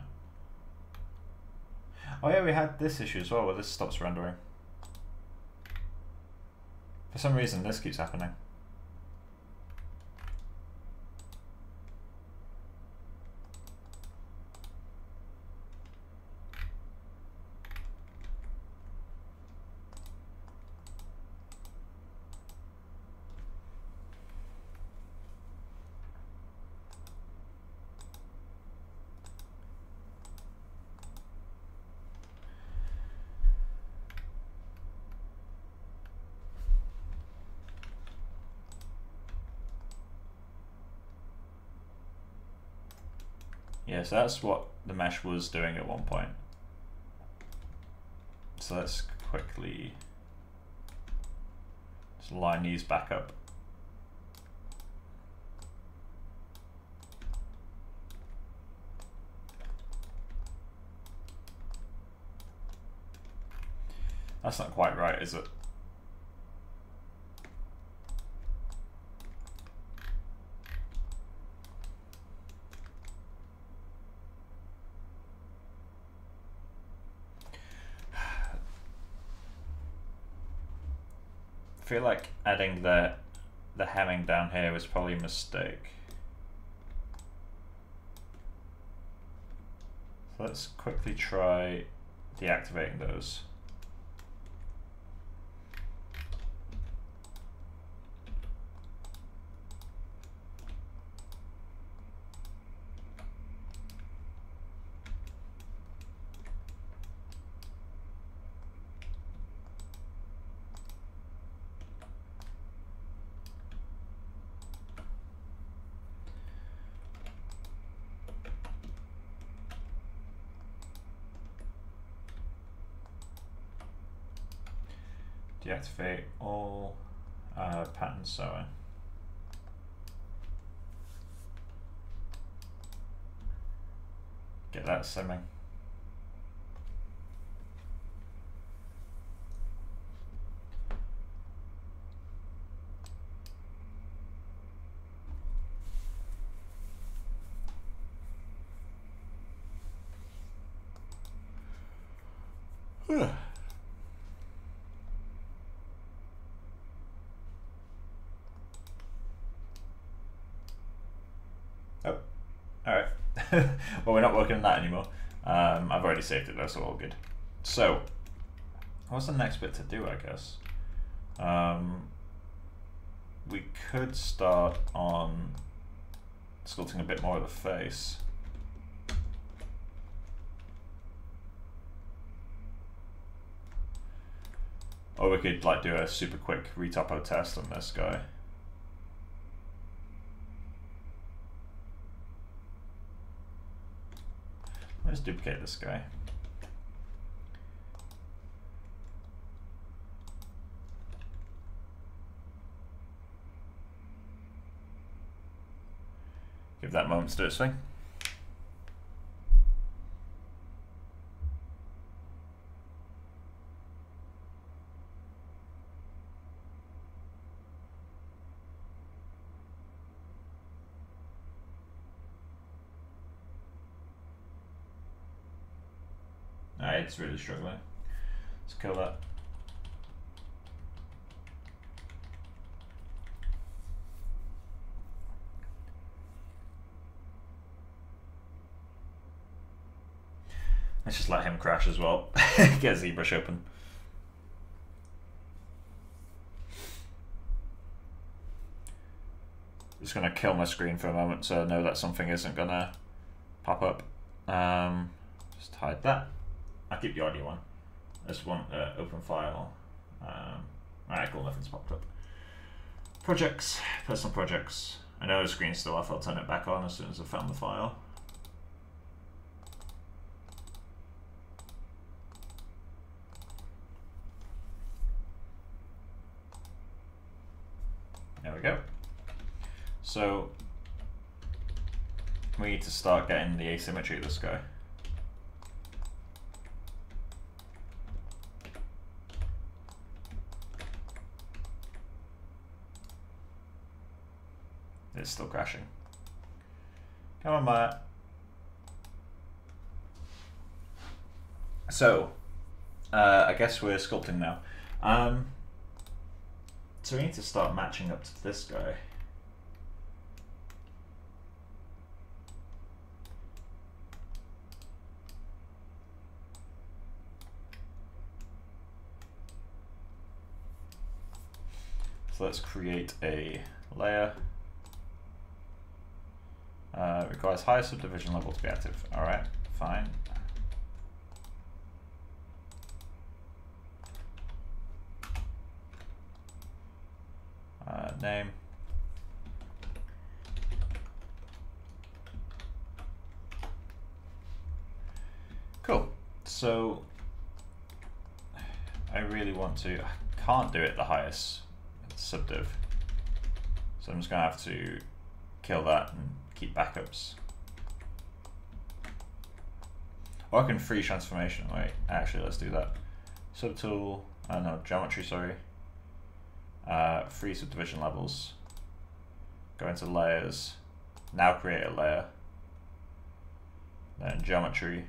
Oh yeah, we had this issue as well where this stops rendering. For some reason, this keeps happening. So that's what the mesh was doing at one point. So let's quickly just line these back up. That's not quite right, is it? Feel like adding the the hemming down here was probably a mistake. So let's quickly try deactivating those. activate all uh, pattern sewing. Get that simming. well, we're not working on that anymore. Um, I've already saved it though, so all good. So, what's the next bit to do, I guess? Um, we could start on sculpting a bit more of the face. Or we could like do a super quick retopo test on this guy. Let's duplicate this guy. Give that moment to its thing. It's really struggling. Let's kill that. Let's just let him crash as well. Get ZBrush open. Just gonna kill my screen for a moment so I know that something isn't gonna pop up. Um, just hide that. I'll keep the audio on. This one, uh, open file. Um, Alright, cool, nothing's popped up. Projects, personal projects. I know the screen's still off, I'll turn it back on as soon as I've found the file. There we go. So, we need to start getting the asymmetry of this guy. It's still crashing. Come on, Matt. So, uh, I guess we're sculpting now. Um, so we need to start matching up to this guy. So let's create a layer. Uh, requires higher subdivision level to be active. Alright, fine. Uh, name. Cool. So I really want to. I can't do it the highest subdiv. So I'm just gonna have to kill that and keep backups. Or I can free transformation. Wait, actually, let's do that. Subtool. Uh, no, geometry. Sorry. Uh, freeze subdivision levels. Go into layers. Now create a layer. Then geometry.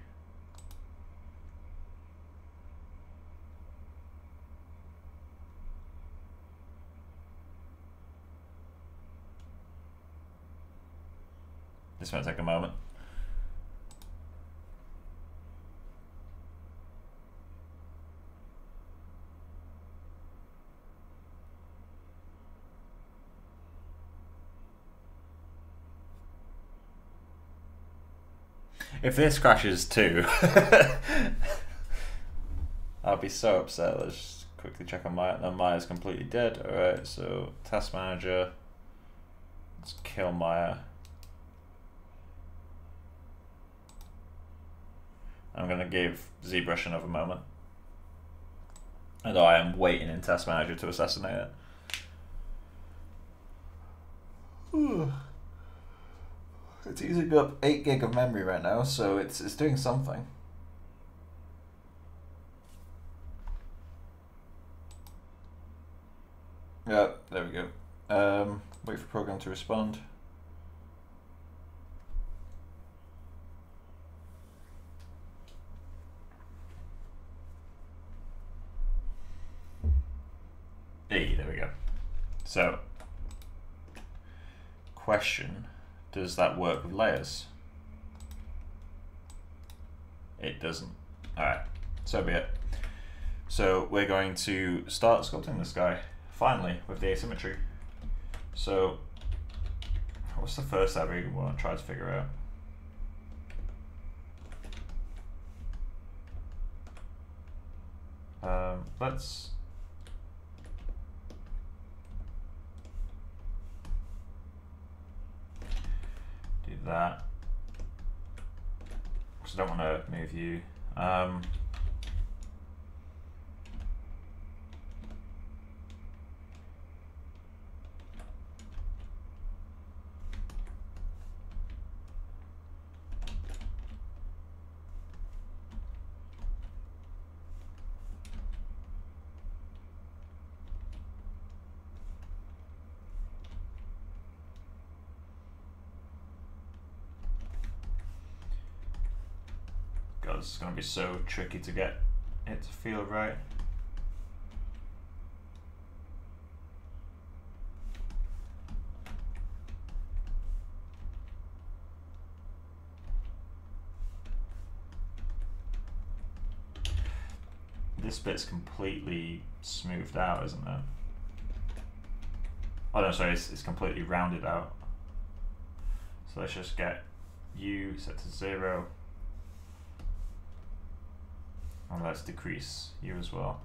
This might take a moment. If this crashes too, I'll be so upset. Let's just quickly check on Maya. No, Maya's completely dead. Alright, so task manager. Let's kill Maya. I'm going to give ZBrush another moment. Although I am waiting in Task Manager to assassinate it. It's using up 8 gig of memory right now, so it's, it's doing something. Yeah, there we go. Um, wait for program to respond. Hey, there we go. So, question Does that work with layers? It doesn't. Alright, so be it. So, we're going to start sculpting this guy, finally, with the asymmetry. So, what's the first step we want to try to figure out? Um, let's that. Because I don't want to move you. Um, God, it's going to be so tricky to get it to feel right. This bit's completely smoothed out, isn't it? Oh no, sorry, it's, it's completely rounded out. So let's just get U set to zero. And let's decrease you as well.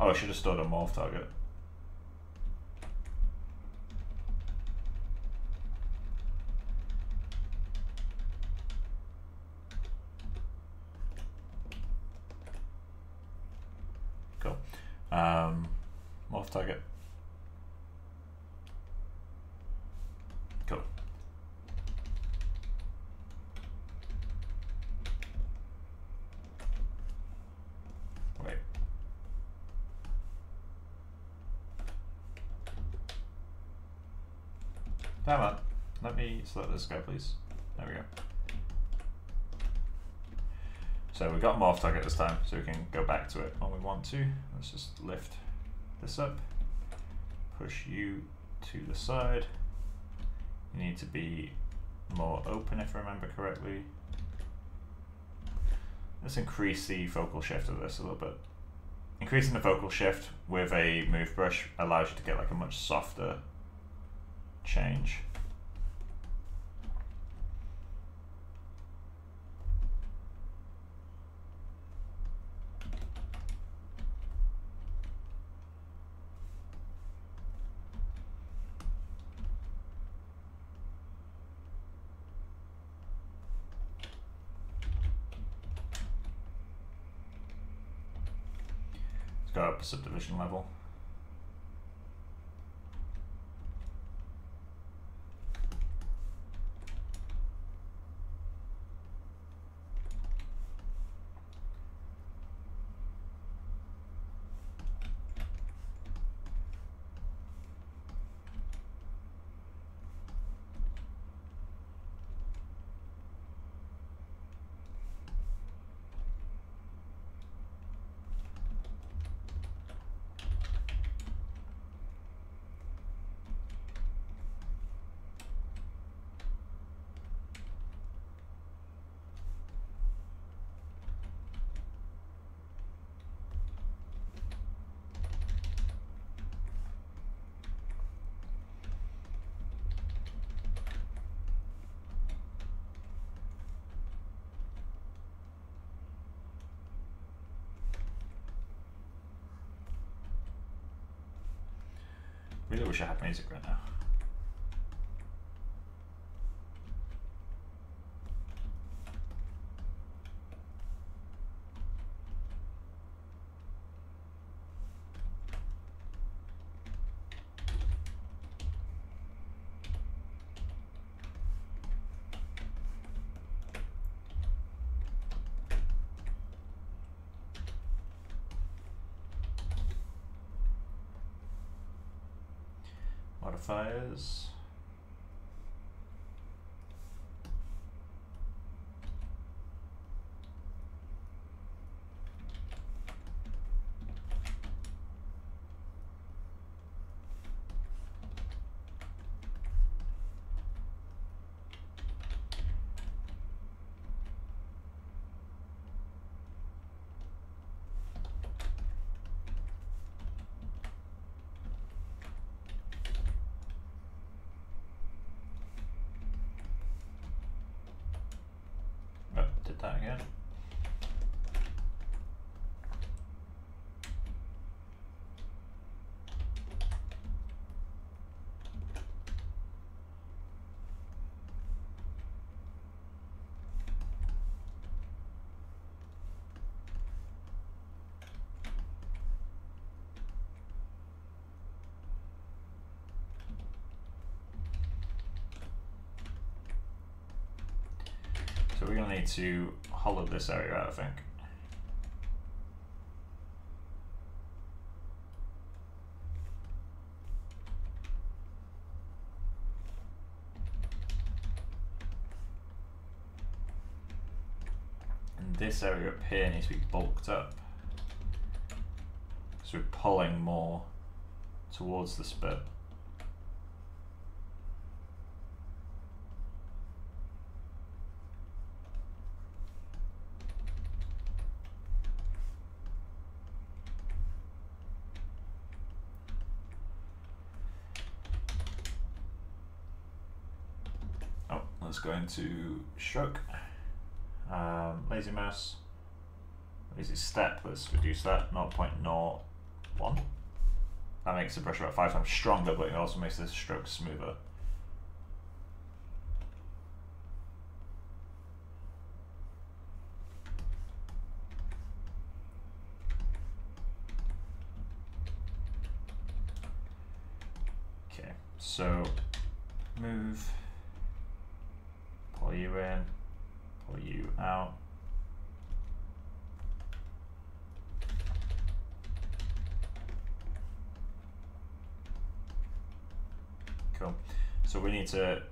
Oh, I should have stored a morph target. Cool. Um, morph target. Cool. Wait. Come on. Let me select this guy, please. There we go. So we've got morph target this time, so we can go back to it when we want to. Let's just lift this up, push you to the side. You need to be more open if I remember correctly. Let's increase the focal shift of this a little bit. Increasing the focal shift with a move brush allows you to get like a much softer change. Let's go up a subdivision level. Really wish I had music right now. Modifiers. Oh, did that So we're gonna need to hollow this area I think. And this area up here needs to be bulked up. Because we're pulling more towards the bit. Oh, let's go into stroke. Um, lazy mouse. Lazy step, let's reduce that, 0.01. That makes the brush about five times stronger, but it also makes the stroke smoother. Okay, so move pull you in, pull you out. Cool. So we need to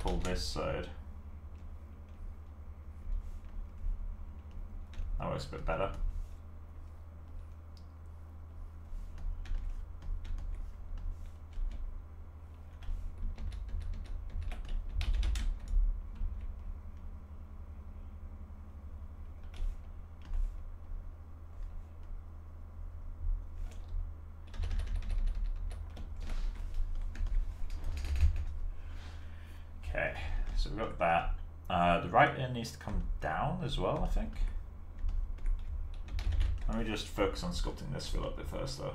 pull this side. That works a bit better. Okay, so we've got that. Uh, the right ear needs to come down as well, I think. Let me just focus on sculpting this for a little bit first, though.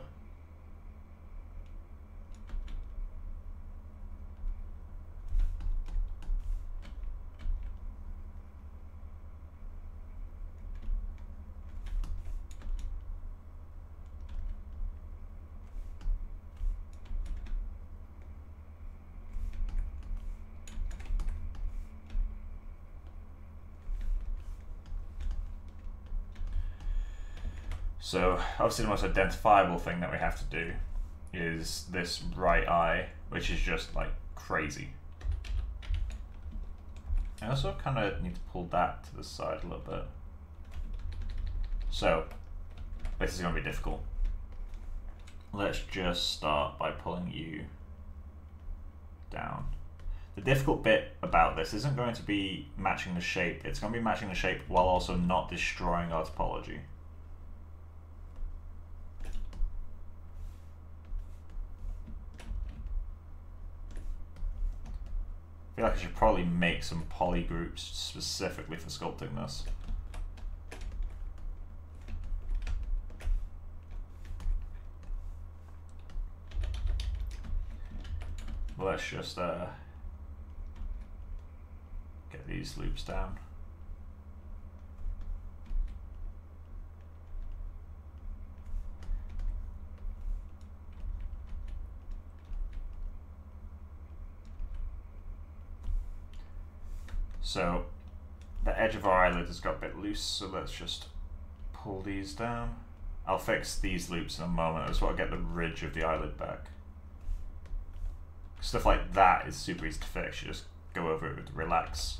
So obviously the most identifiable thing that we have to do is this right eye, which is just like crazy. I also kind of need to pull that to the side a little bit. So this is going to be difficult. Let's just start by pulling you down. The difficult bit about this isn't going to be matching the shape, it's going to be matching the shape while also not destroying our topology. I should probably make some poly groups specifically for sculpting this. Let's just uh, get these loops down. So the edge of our eyelid has got a bit loose, so let's just pull these down. I'll fix these loops in a moment. I just want to get the ridge of the eyelid back. Stuff like that is super easy to fix. You just go over it with relax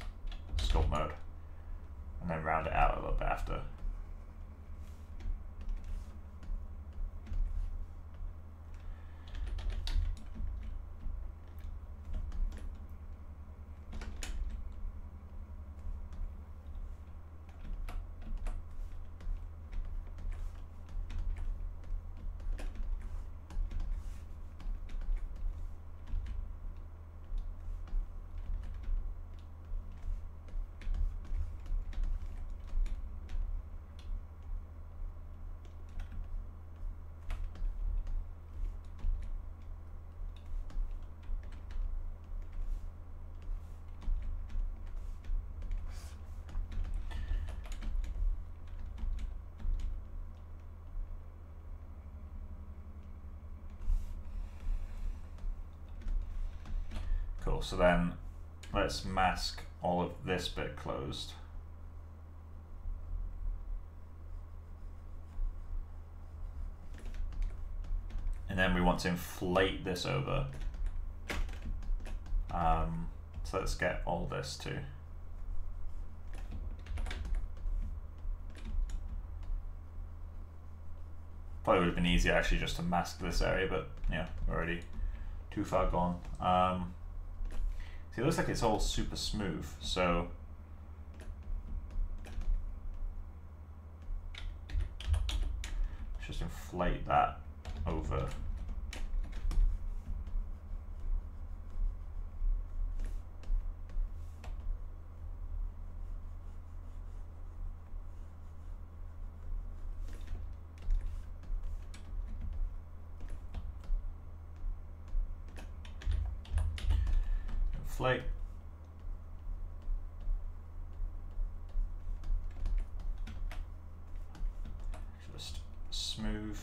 sculpt mode and then round it out a little bit after. So then let's mask all of this bit closed. And then we want to inflate this over. Um, so let's get all this too. Probably would have been easier actually just to mask this area, but yeah, already too far gone. Um, see, it looks like it's all super smooth, so just inflate that over. Inflate. Just smooth.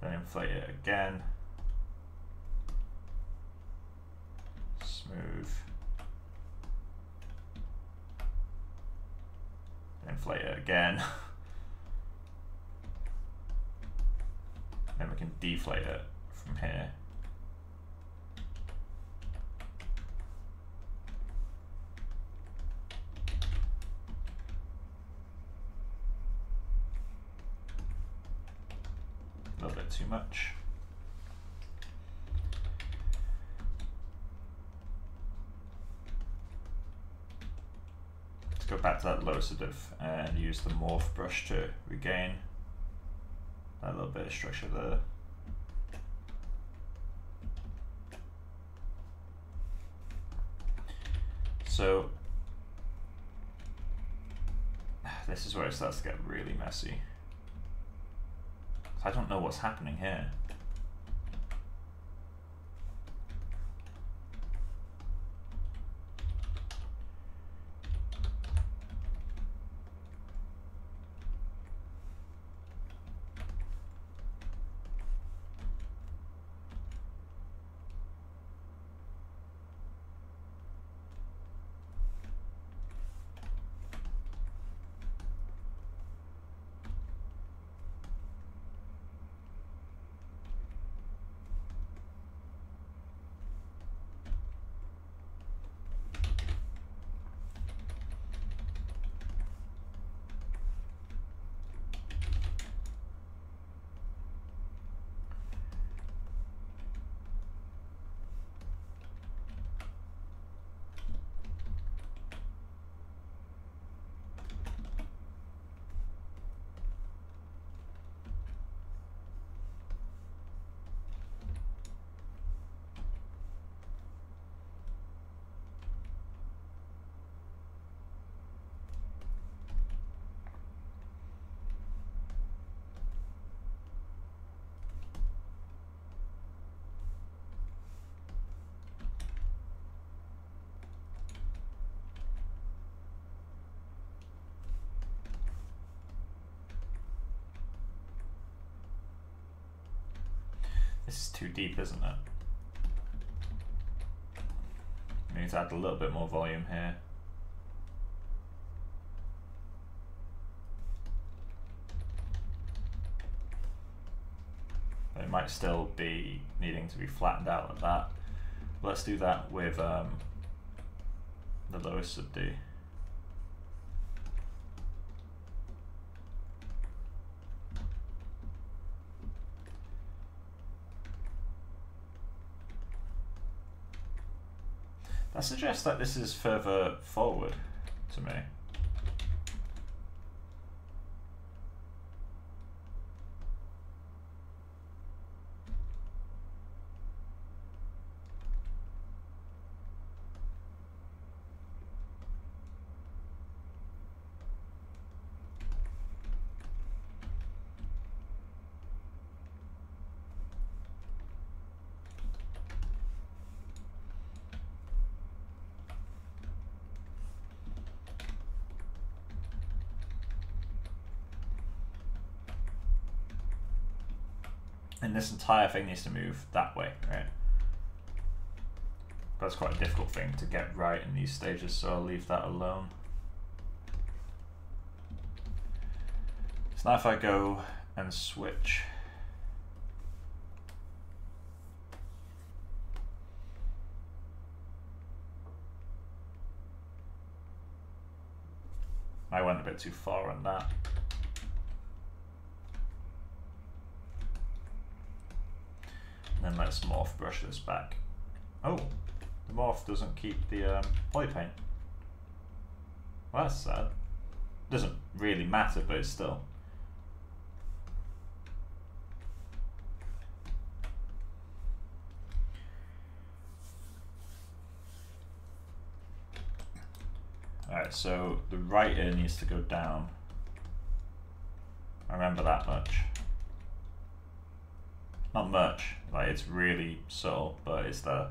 Then inflate it again. Smooth. Inflate it again. then we can deflate it from here. A little bit too much. Go back to that lacedative and use the morph brush to regain that little bit of structure there. So this is where it starts to get really messy. I don't know what's happening here. Too deep, isn't it? Need to add a little bit more volume here. It might still be needing to be flattened out like that. Let's do that with um, the lowest sub D. That suggests that this is further forward to me. This entire thing needs to move that way, right? That's quite a difficult thing to get right in these stages, so I'll leave that alone. So now if I go and switch I went a bit too far on that. Then let's morph brush this back. Oh, the morph doesn't keep the um, poly paint. Well, that's sad. Doesn't really matter, but it's still. Alright, so the right ear needs to go down. I remember that much. Not much, like it's really subtle, but it's there.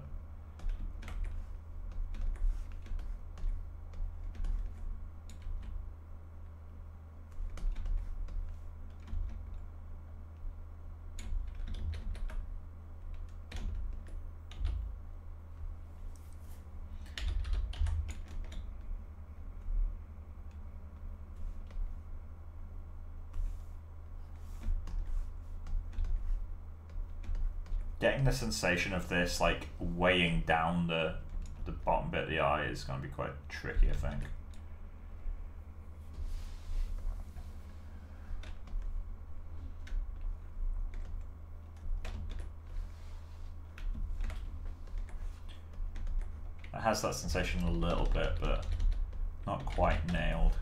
Getting the sensation of this like weighing down the the bottom bit of the eye is going to be quite tricky, I think. It has that sensation a little bit, but not quite nailed.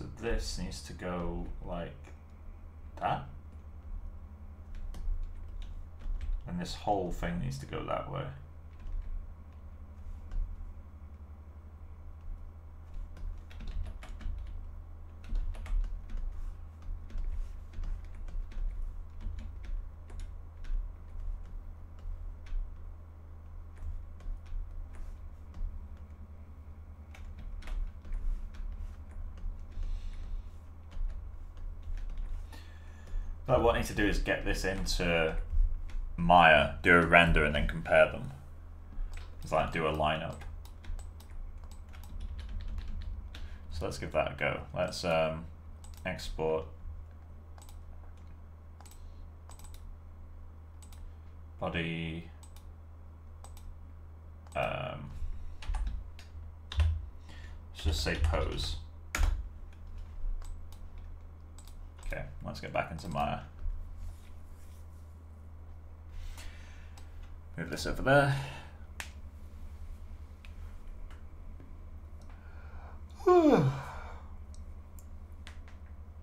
So this needs to go like that. And this whole thing needs to go that way. Need to do is get this into Maya, do a render, and then compare them. It's like do a lineup. So let's give that a go. Let's um, export body. Um, let's just say pose. Okay, let's get back into Maya. Move this over there. I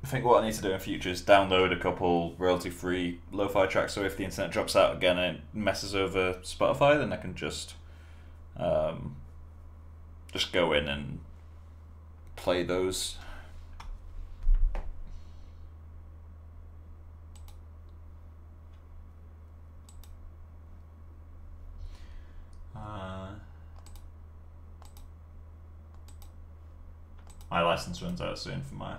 think what I need to do in future is download a couple royalty free lo fi tracks so if the internet drops out again and it messes over Spotify, then I can just um, just go in and play those my license runs out soon for my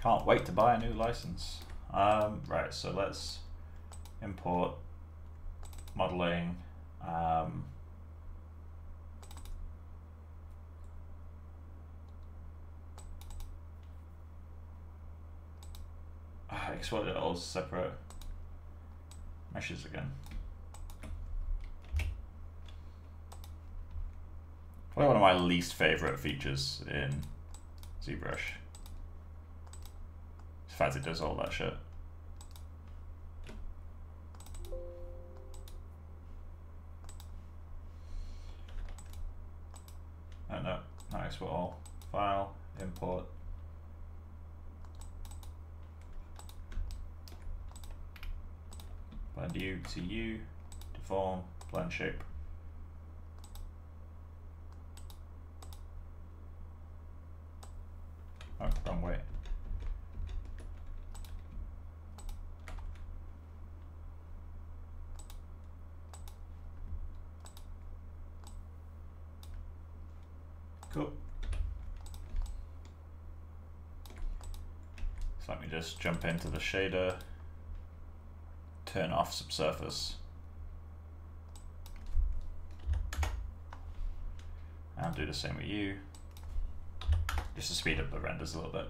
Can't wait to buy a new license. Um, right, so let's import modeling. Um, I it all as separate meshes again. Probably one of my least favorite features in ZBrush. The fact it does all that shit. Oh no, not export all. File, import. U to U, deform, blend shape. Oh, wrong way. Cool. So let me just jump into the shader, turn off subsurface. And do the same with you, just to speed up the renders a little bit.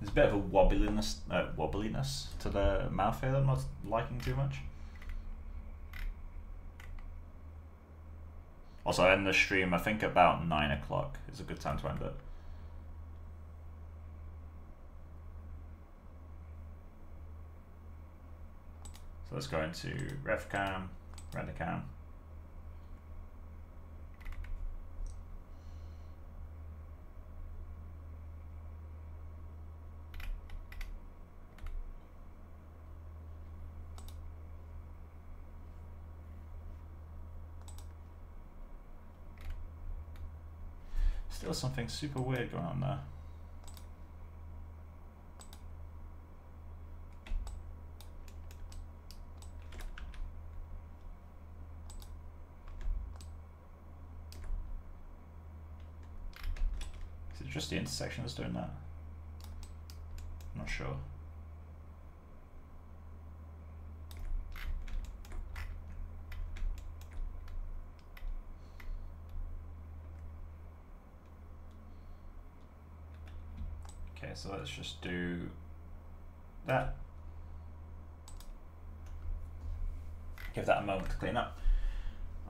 There's a bit of a wobbliness, uh, wobbliness to the mouth here that I'm not liking too much. Also, end the stream, I think about 9 o'clock is a good time to end it. So let's go into RevCam, RenderCam. Still something super weird going on there. Just the intersection that's doing that? I'm not sure. Okay, so let's just do that. Give that a moment to clean up.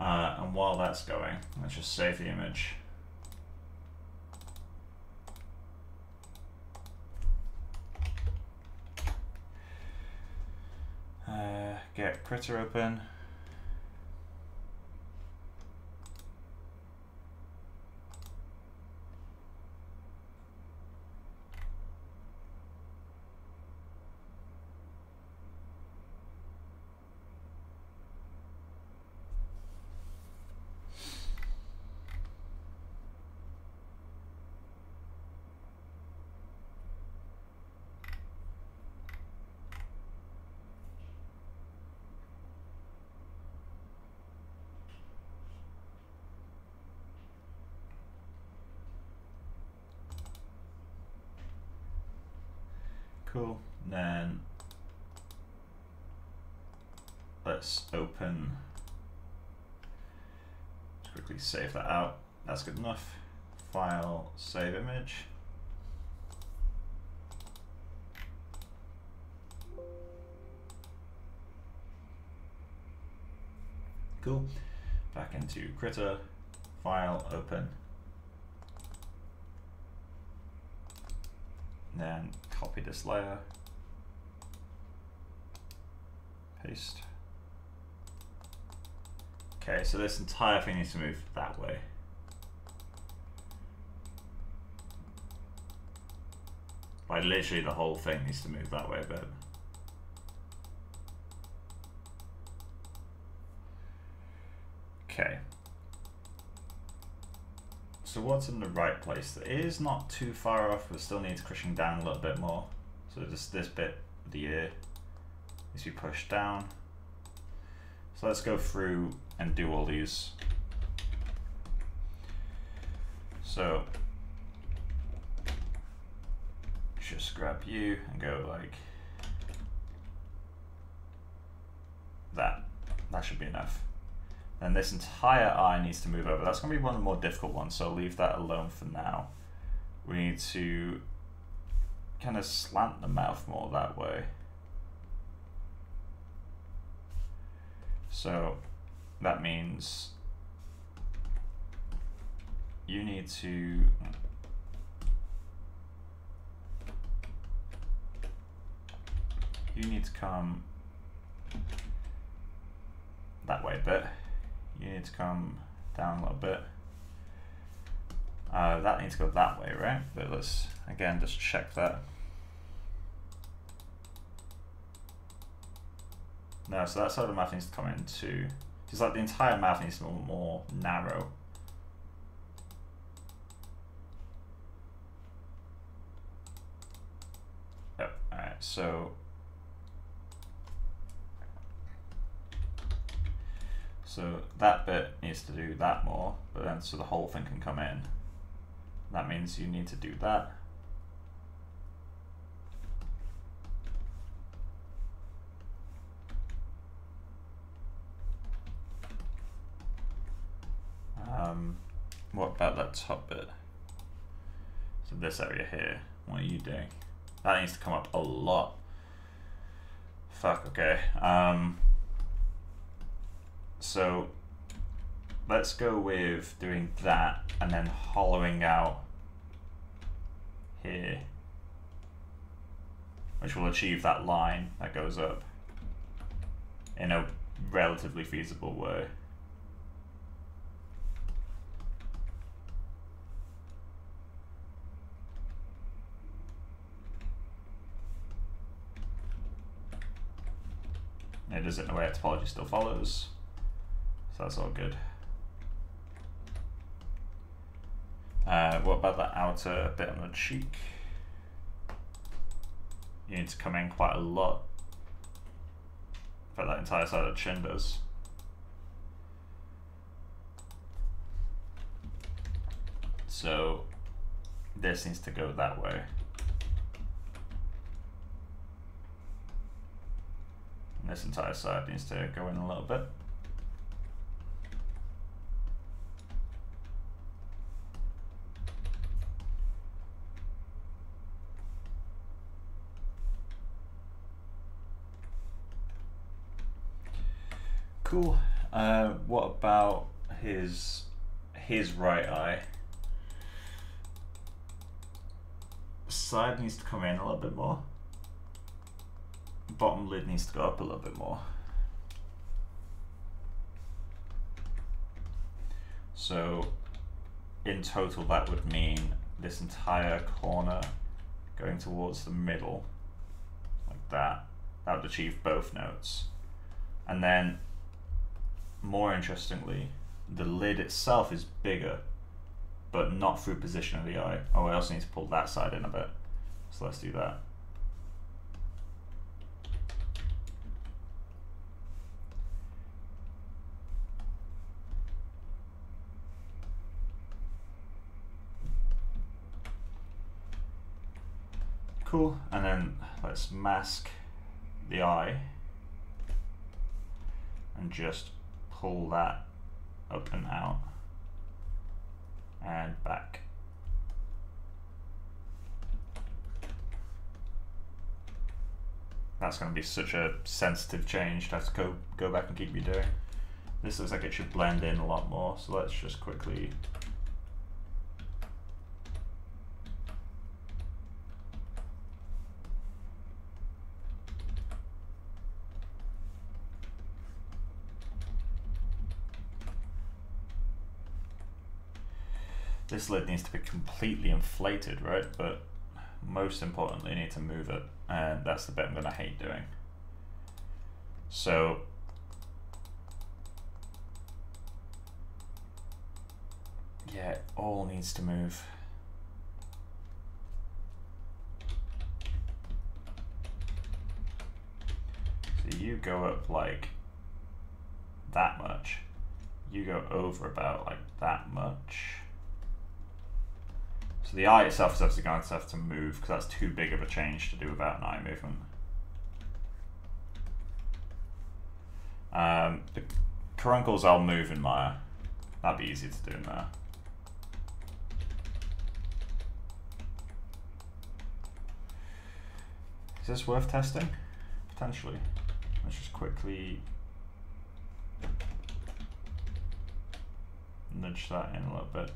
Uh, and while that's going, let's just save the image. Uh, get Krita open. Cool. Then let's open. Let's quickly save that out. That's good enough. File, save image. Cool. Back into Krita, file, open. Then copy this layer. Paste. Okay, so this entire thing needs to move that way. Like literally the whole thing needs to move that way a bit. Okay. So what's in the right place? It is not too far off, but still needs crushing down a little bit more. So just this bit of the ear needs to be pushed down. So let's go through and do all these. So just grab you and go like that. That should be enough. Then this entire eye needs to move over. That's going to be one of the more difficult ones, so I'll leave that alone for now. We need to kind of slant the mouth more that way. So that means you need to you need to come that way a bit. You need to come down a little bit. Uh, that needs to go that way, right? But let's again just check that. No, so that side of the mouth needs to come in too. Just like the entire mouth needs to be more narrow. Yep, alright, so So that bit needs to do that more, but then so the whole thing can come in. That means you need to do that. Um, what about that top bit? So this area here, what are you doing? That needs to come up a lot. Fuck, okay. Um, so let's go with doing that and then hollowing out here, which will achieve that line that goes up in a relatively feasible way. It is in a way topology still follows. That's all good. Uh, what about the outer bit on the cheek? You need to come in quite a lot. For that entire side of the chin does. So this needs to go that way. And this entire side needs to go in a little bit. Cool. Uh, what about his his right eye? Side needs to come in a little bit more. Bottom lid needs to go up a little bit more. So in total that would mean this entire corner going towards the middle like that. That would achieve both notes. And then more interestingly, the lid itself is bigger, but not through position of the eye. Oh, I also need to pull that side in a bit. So let's do that. Cool, and then let's mask the eye and just pull that up and out and back. That's going to be such a sensitive change to have to go, go back and keep redoing. This looks like it should blend in a lot more, so let's just quickly This lid needs to be completely inflated, right? But most importantly, you need to move it, and that's the bit I'm gonna hate doing. So yeah, it all needs to move. So you go up like that much. You go over about like that much. So the eye itself is obviously going to have to move because that's too big of a change to do without an eye movement. Um, the caruncles I'll move in Maya. That'd be easy to do in there. Is this worth testing? Potentially. Let's just quickly nudge that in a little bit.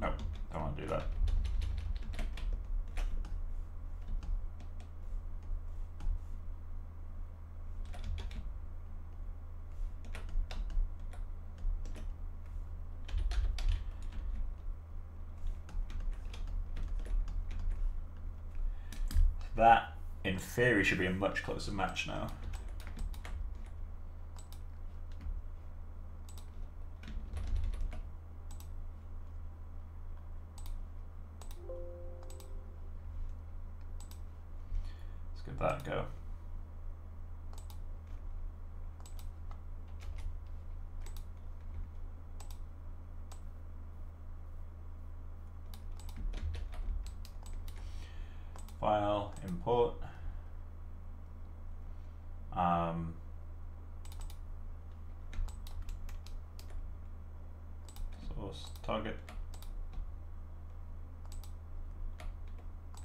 Nope, don't want to do that. That, in theory, should be a much closer match now. Let's give that a go. File, import. Um, source, target.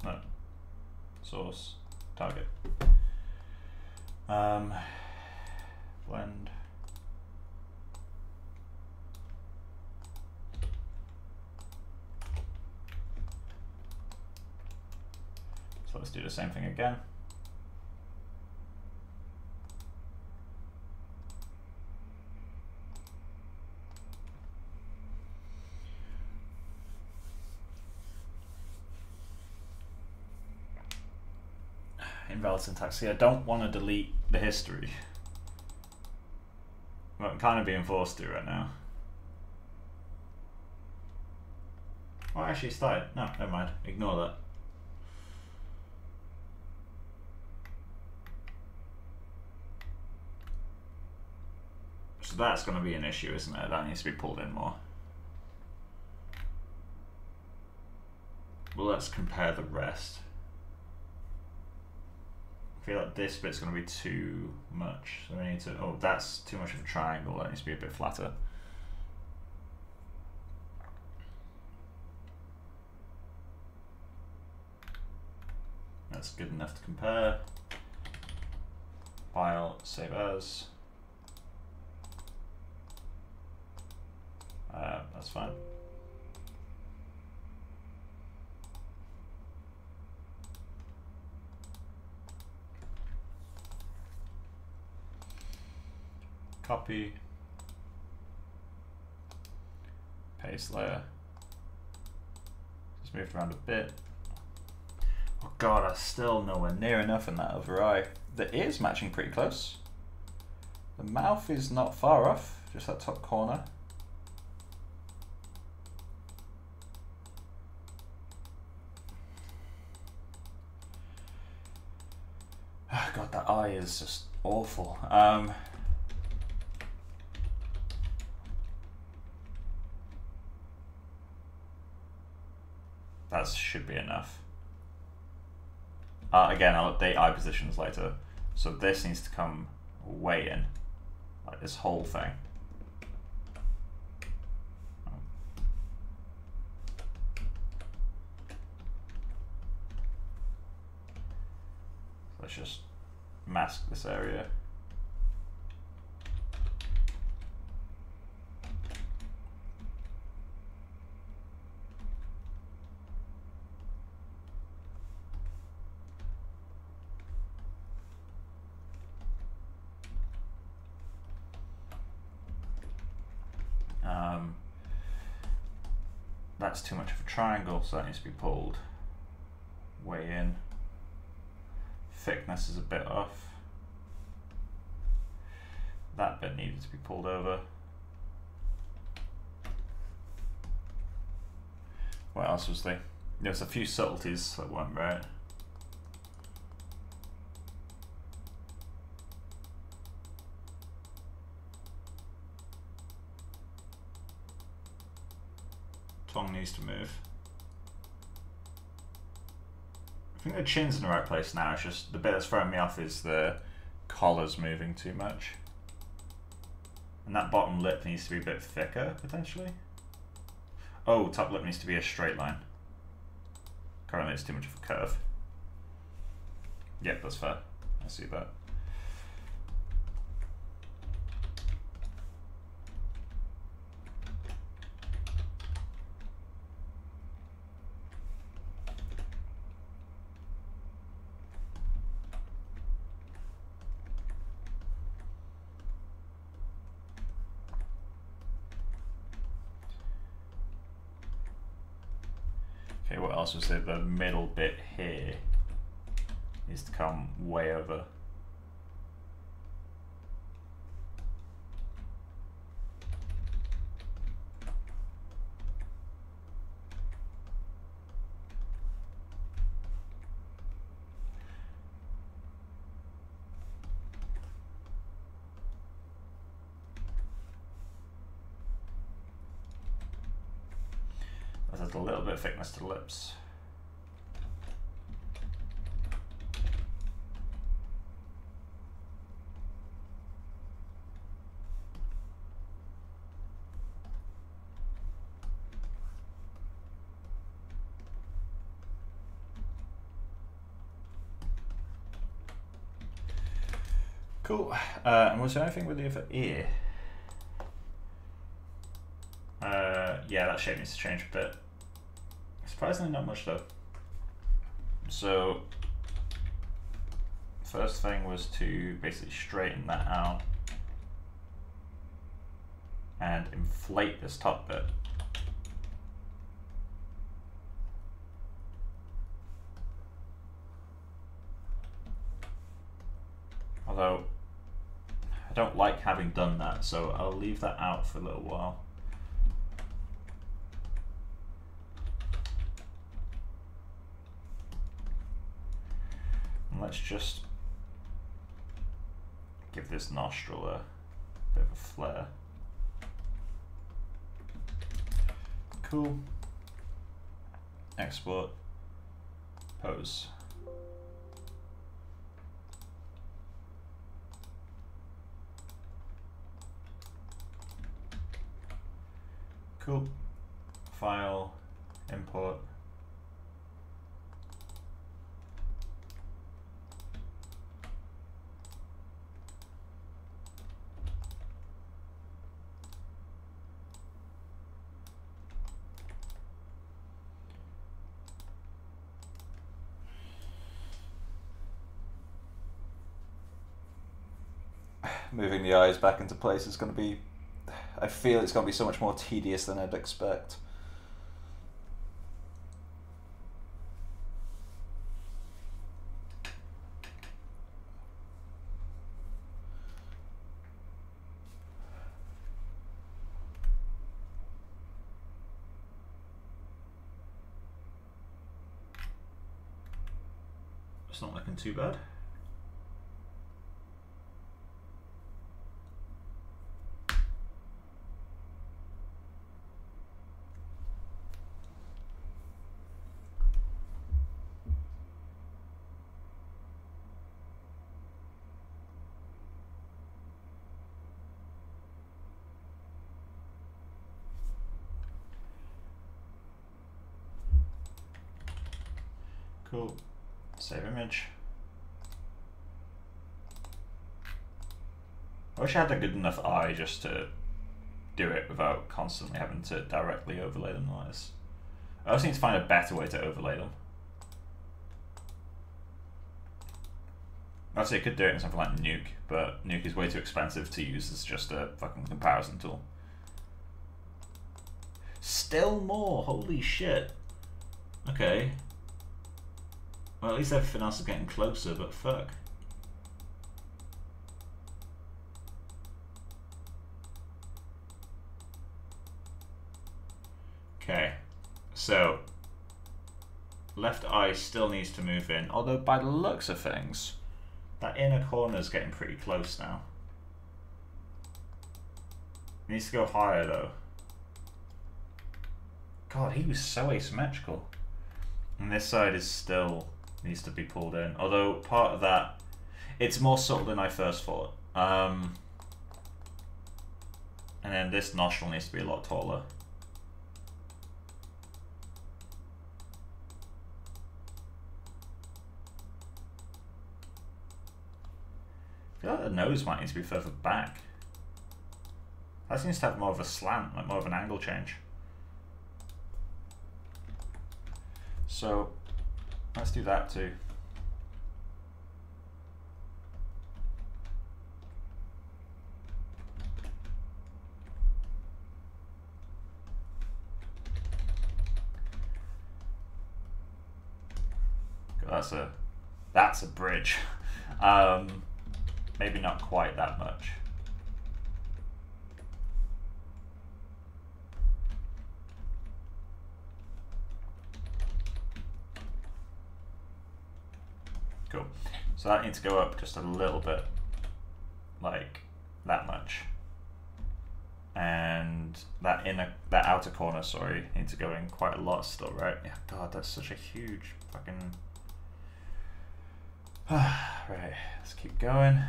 No. Source, target. Um, blend. So let's do the same thing again. Syntax. See, I don't want to delete the history. But I'm kind of being forced to right now. Oh, actually, it started. No, never mind. Ignore that. So that's going to be an issue, isn't it? That needs to be pulled in more. Well, let's compare the rest. Feel like this bit's going to be too much. So we need to. Oh, that's too much of a triangle. That needs to be a bit flatter. That's good enough to compare. File, save as. Uh, that's fine. Copy. Paste layer. Just moved around a bit. Oh god, I'm still nowhere near enough in that other eye. The ear's matching pretty close. The mouth is not far off, just that top corner. Oh god, that eye is just awful. Um, that should be enough. Uh, again, I'll update eye positions later. So this needs to come way in, like this whole thing. Let's just mask this area. that's too much of so that needs to be pulled way in. Thickness is a bit off. That bit needed to be pulled over. What else was there? There's a few subtleties that weren't right. Tongue needs to move. I think the chin's in the right place now. It's just the bit that's throwing me off is the collar's moving too much. And that bottom lip needs to be a bit thicker, potentially. Oh, top lip needs to be a straight line. Currently it's too much of a curve. Yep, that's fair. I see that. Was there? The middle bit here needs to come way over. That a little bit of thickness to the lips. Cool. Uh, and was there anything with the other ear? Uh, yeah, that shape needs to change a bit. Surprisingly, not much though. So, first thing was to basically straighten that out and inflate this top bit. Although, I don't like having done so I'll leave that out for a little while. And let's just give this nostril a bit of a flare. Cool. Export. Pose. Cool. File, import. Moving the eyes back into place is going to be I feel it's going to be so much more tedious than I'd expect. It's not looking too bad. Cool. Save image. I wish I had a good enough eye just to do it without constantly having to directly overlay them like this. I also need to find a better way to overlay them. Obviously, I could do it in something like Nuke, but Nuke is way too expensive to use as just a fucking comparison tool. Still more. Holy shit. Okay. Well, at least everything else is getting closer, but fuck. Okay. So, left eye still needs to move in, although by the looks of things, that inner corner is getting pretty close now. Needs to go higher though. God, he was so asymmetrical. And this side is still needs to be pulled in. Although part of that, it's more subtle than I first thought. Um, and then this nostril needs to be a lot taller. I feel like the nose might need to be further back. That seems to have more of a slant, like more of an angle change. So let's do that too. That's a that's a bridge. Um, maybe not quite that much. Cool. So that needs to go up just a little bit, like that much. And that inner, that outer corner, sorry, needs to go in quite a lot still, right? Yeah, God, that's such a huge fucking. right, let's keep going.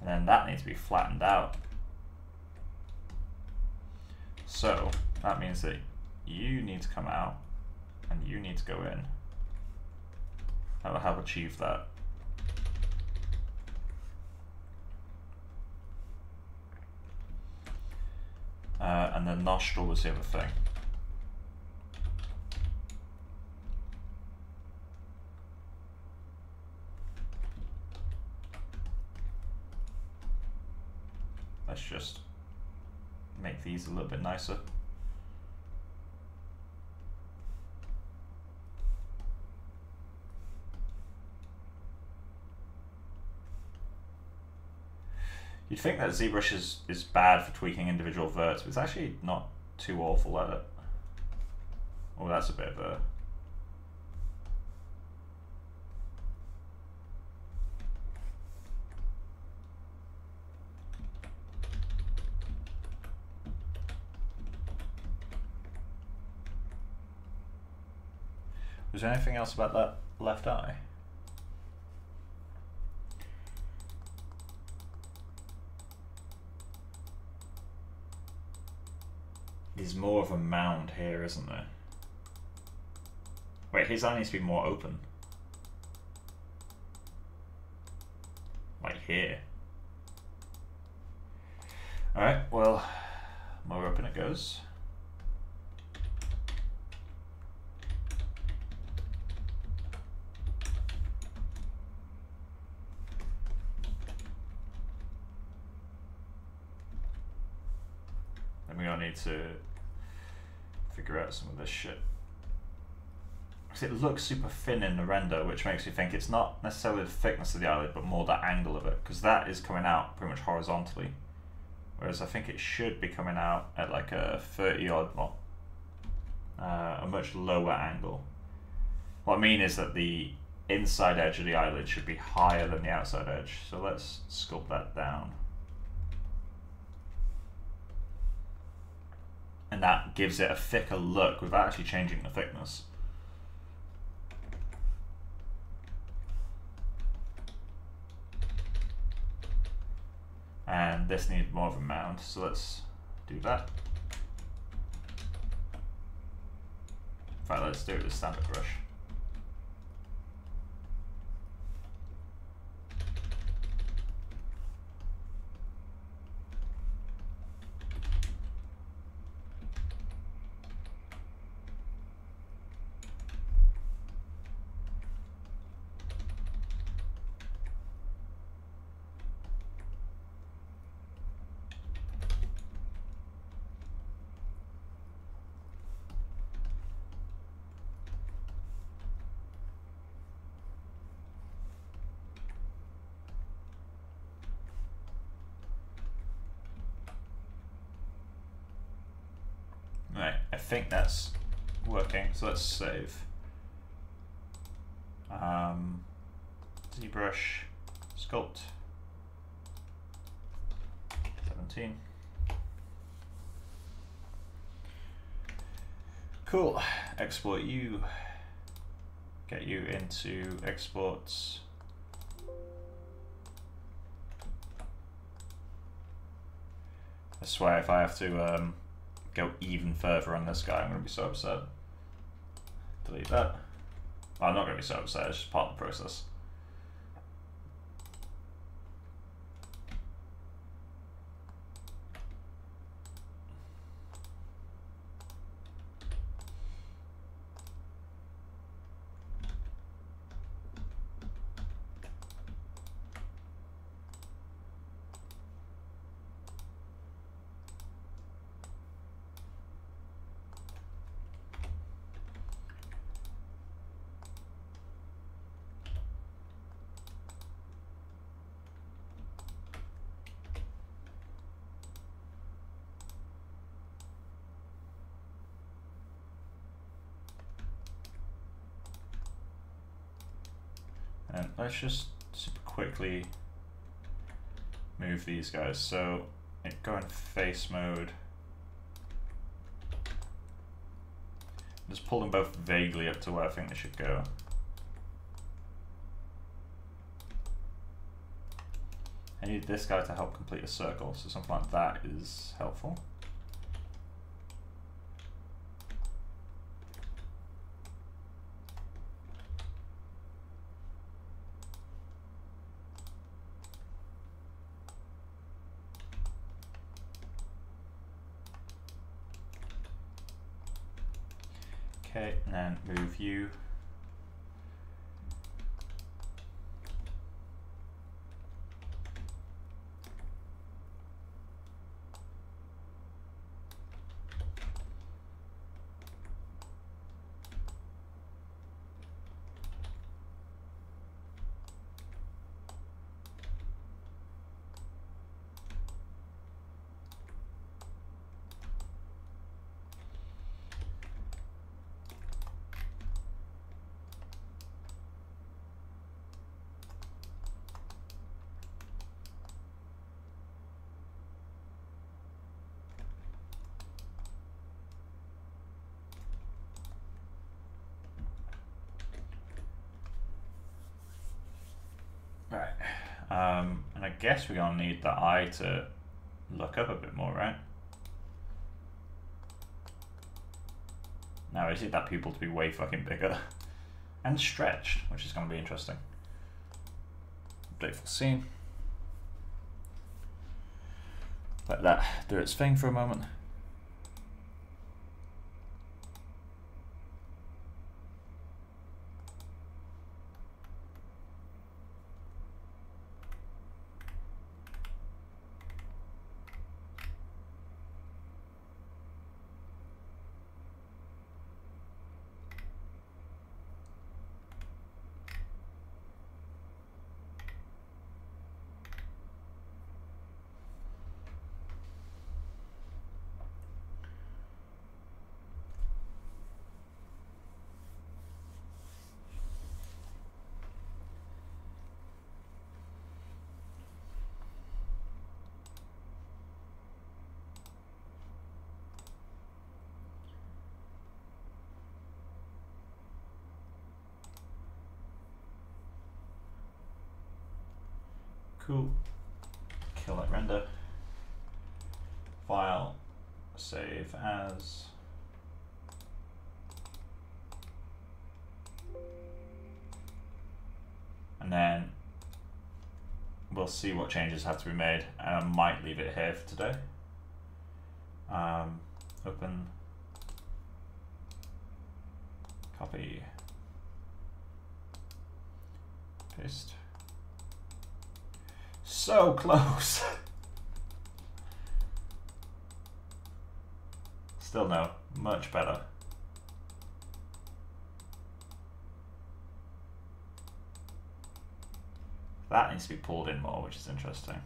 And then that needs to be flattened out. So that means that you need to come out and you need to go in. I will have achieved that. Uh, and then nostril was the other thing. Let's just make these a little bit nicer. You'd think that ZBrush is, is bad for tweaking individual verts, but it's actually not too awful at it. Oh, that's a bit of a... Was there anything else about that left eye? There's more of a mound here, isn't there? Wait, his eye needs to be more open. Like here. Alright, well, more open it goes. Then we all need to figure out some of this shit. Because it looks super thin in the render, which makes me think it's not necessarily the thickness of the eyelid, but more the angle of it, because that is coming out pretty much horizontally. Whereas I think it should be coming out at like a 30 odd, well, uh, a much lower angle. What I mean is that the inside edge of the eyelid should be higher than the outside edge. So let's sculpt that down. And that gives it a thicker look without actually changing the thickness. And this needs more of a mound, so let's do that. In fact, let's do it with standard brush. Think that's working, so let's save. Um, ZBrush, sculpt, 17. Cool. Export you. Get you into exports. I swear if I have to um, go even further on this guy, I'm going to be so upset. Delete that. Well, I'm not going to be so upset, it's just part of the process. And let's just super quickly move these guys. So go in face mode. Just pull them both vaguely up to where I think they should go. I need this guy to help complete a circle, so something like that is helpful. Okay, and then move you. Right. Um, and I guess we're gonna need the eye to look up a bit more, right? Now I need that pupil to be way fucking bigger. And stretched, which is gonna be interesting. Full scene. Let that do its thing for a moment. Cool. Kill that render. File. Save as. And then we'll see what changes have to be made. And I might leave it here for today. Um, open. Copy. Paste. So close. Still no. Much better. That needs to be pulled in more, which is interesting.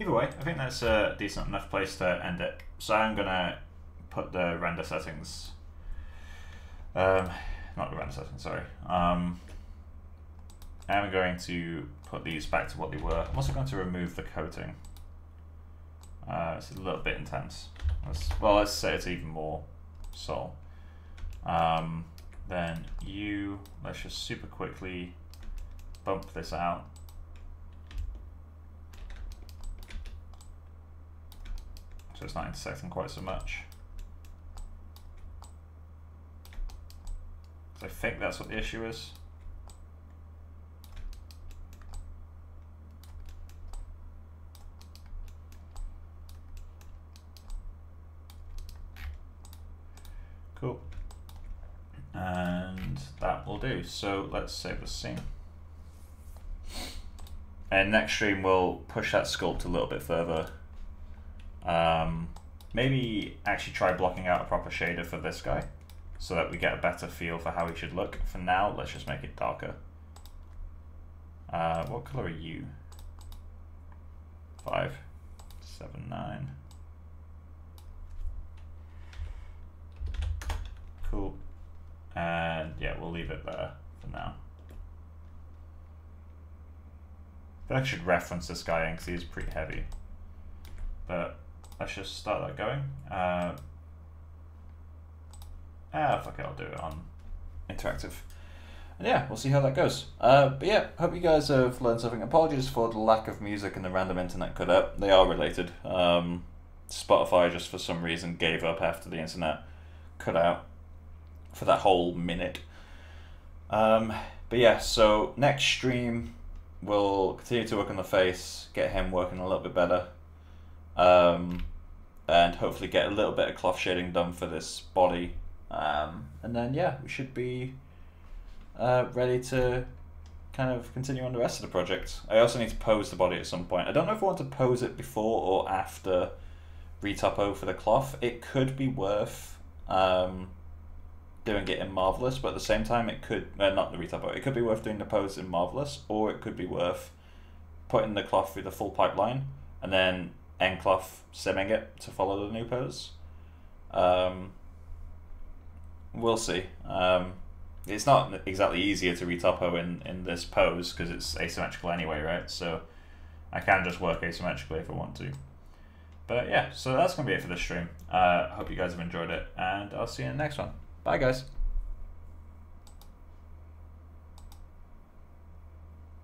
Either way, I think that's a decent enough place to end it. So I'm gonna put the render settings. Um, not the render settings. Sorry. Um, I'm going to put these back to what they were. I'm also going to remove the coating. Uh, it's a little bit intense. Let's, well, let's say it's even more so. Um, then you, let's just super quickly bump this out. So it's not intersecting quite so much. So I think that's what the issue is. Cool. And that will do. So let's save the scene. And next stream we'll push that sculpt a little bit further. Um, maybe actually try blocking out a proper shader for this guy so that we get a better feel for how he should look. For now, let's just make it darker. Uh, what color are you? Five, seven, nine. Cool. And yeah, we'll leave it there for now. I I should reference this guy in because he's pretty heavy. But let's just start that going. Uh, ah, fuck it, I'll do it on interactive. And yeah, we'll see how that goes. Uh, but yeah, hope you guys have learned something. Apologies for the lack of music and the random internet cut out. They are related. Um, Spotify just for some reason gave up after the internet cut out for that whole minute. Um, but yeah, so next stream we'll continue to work on the face, get him working a little bit better, um, and hopefully get a little bit of cloth shading done for this body. Um, and then yeah, we should be uh, ready to kind of continue on the rest of the project. I also need to pose the body at some point. I don't know if I want to pose it before or after retopo for the cloth. It could be worth um, doing it in Marvelous, but at the same time, it could uh, not the retopo. It could be worth doing the pose in Marvelous, or it could be worth putting the cloth through the full pipeline and then nCloth simming it to follow the new pose. Um, we'll see. Um, it's not exactly easier to retopo in, in this pose because it's asymmetrical anyway, right? So I can just work asymmetrically if I want to. But yeah, so that's going to be it for this stream. Uh, hope you guys have enjoyed it, and I'll see you in the next one. Bye, guys.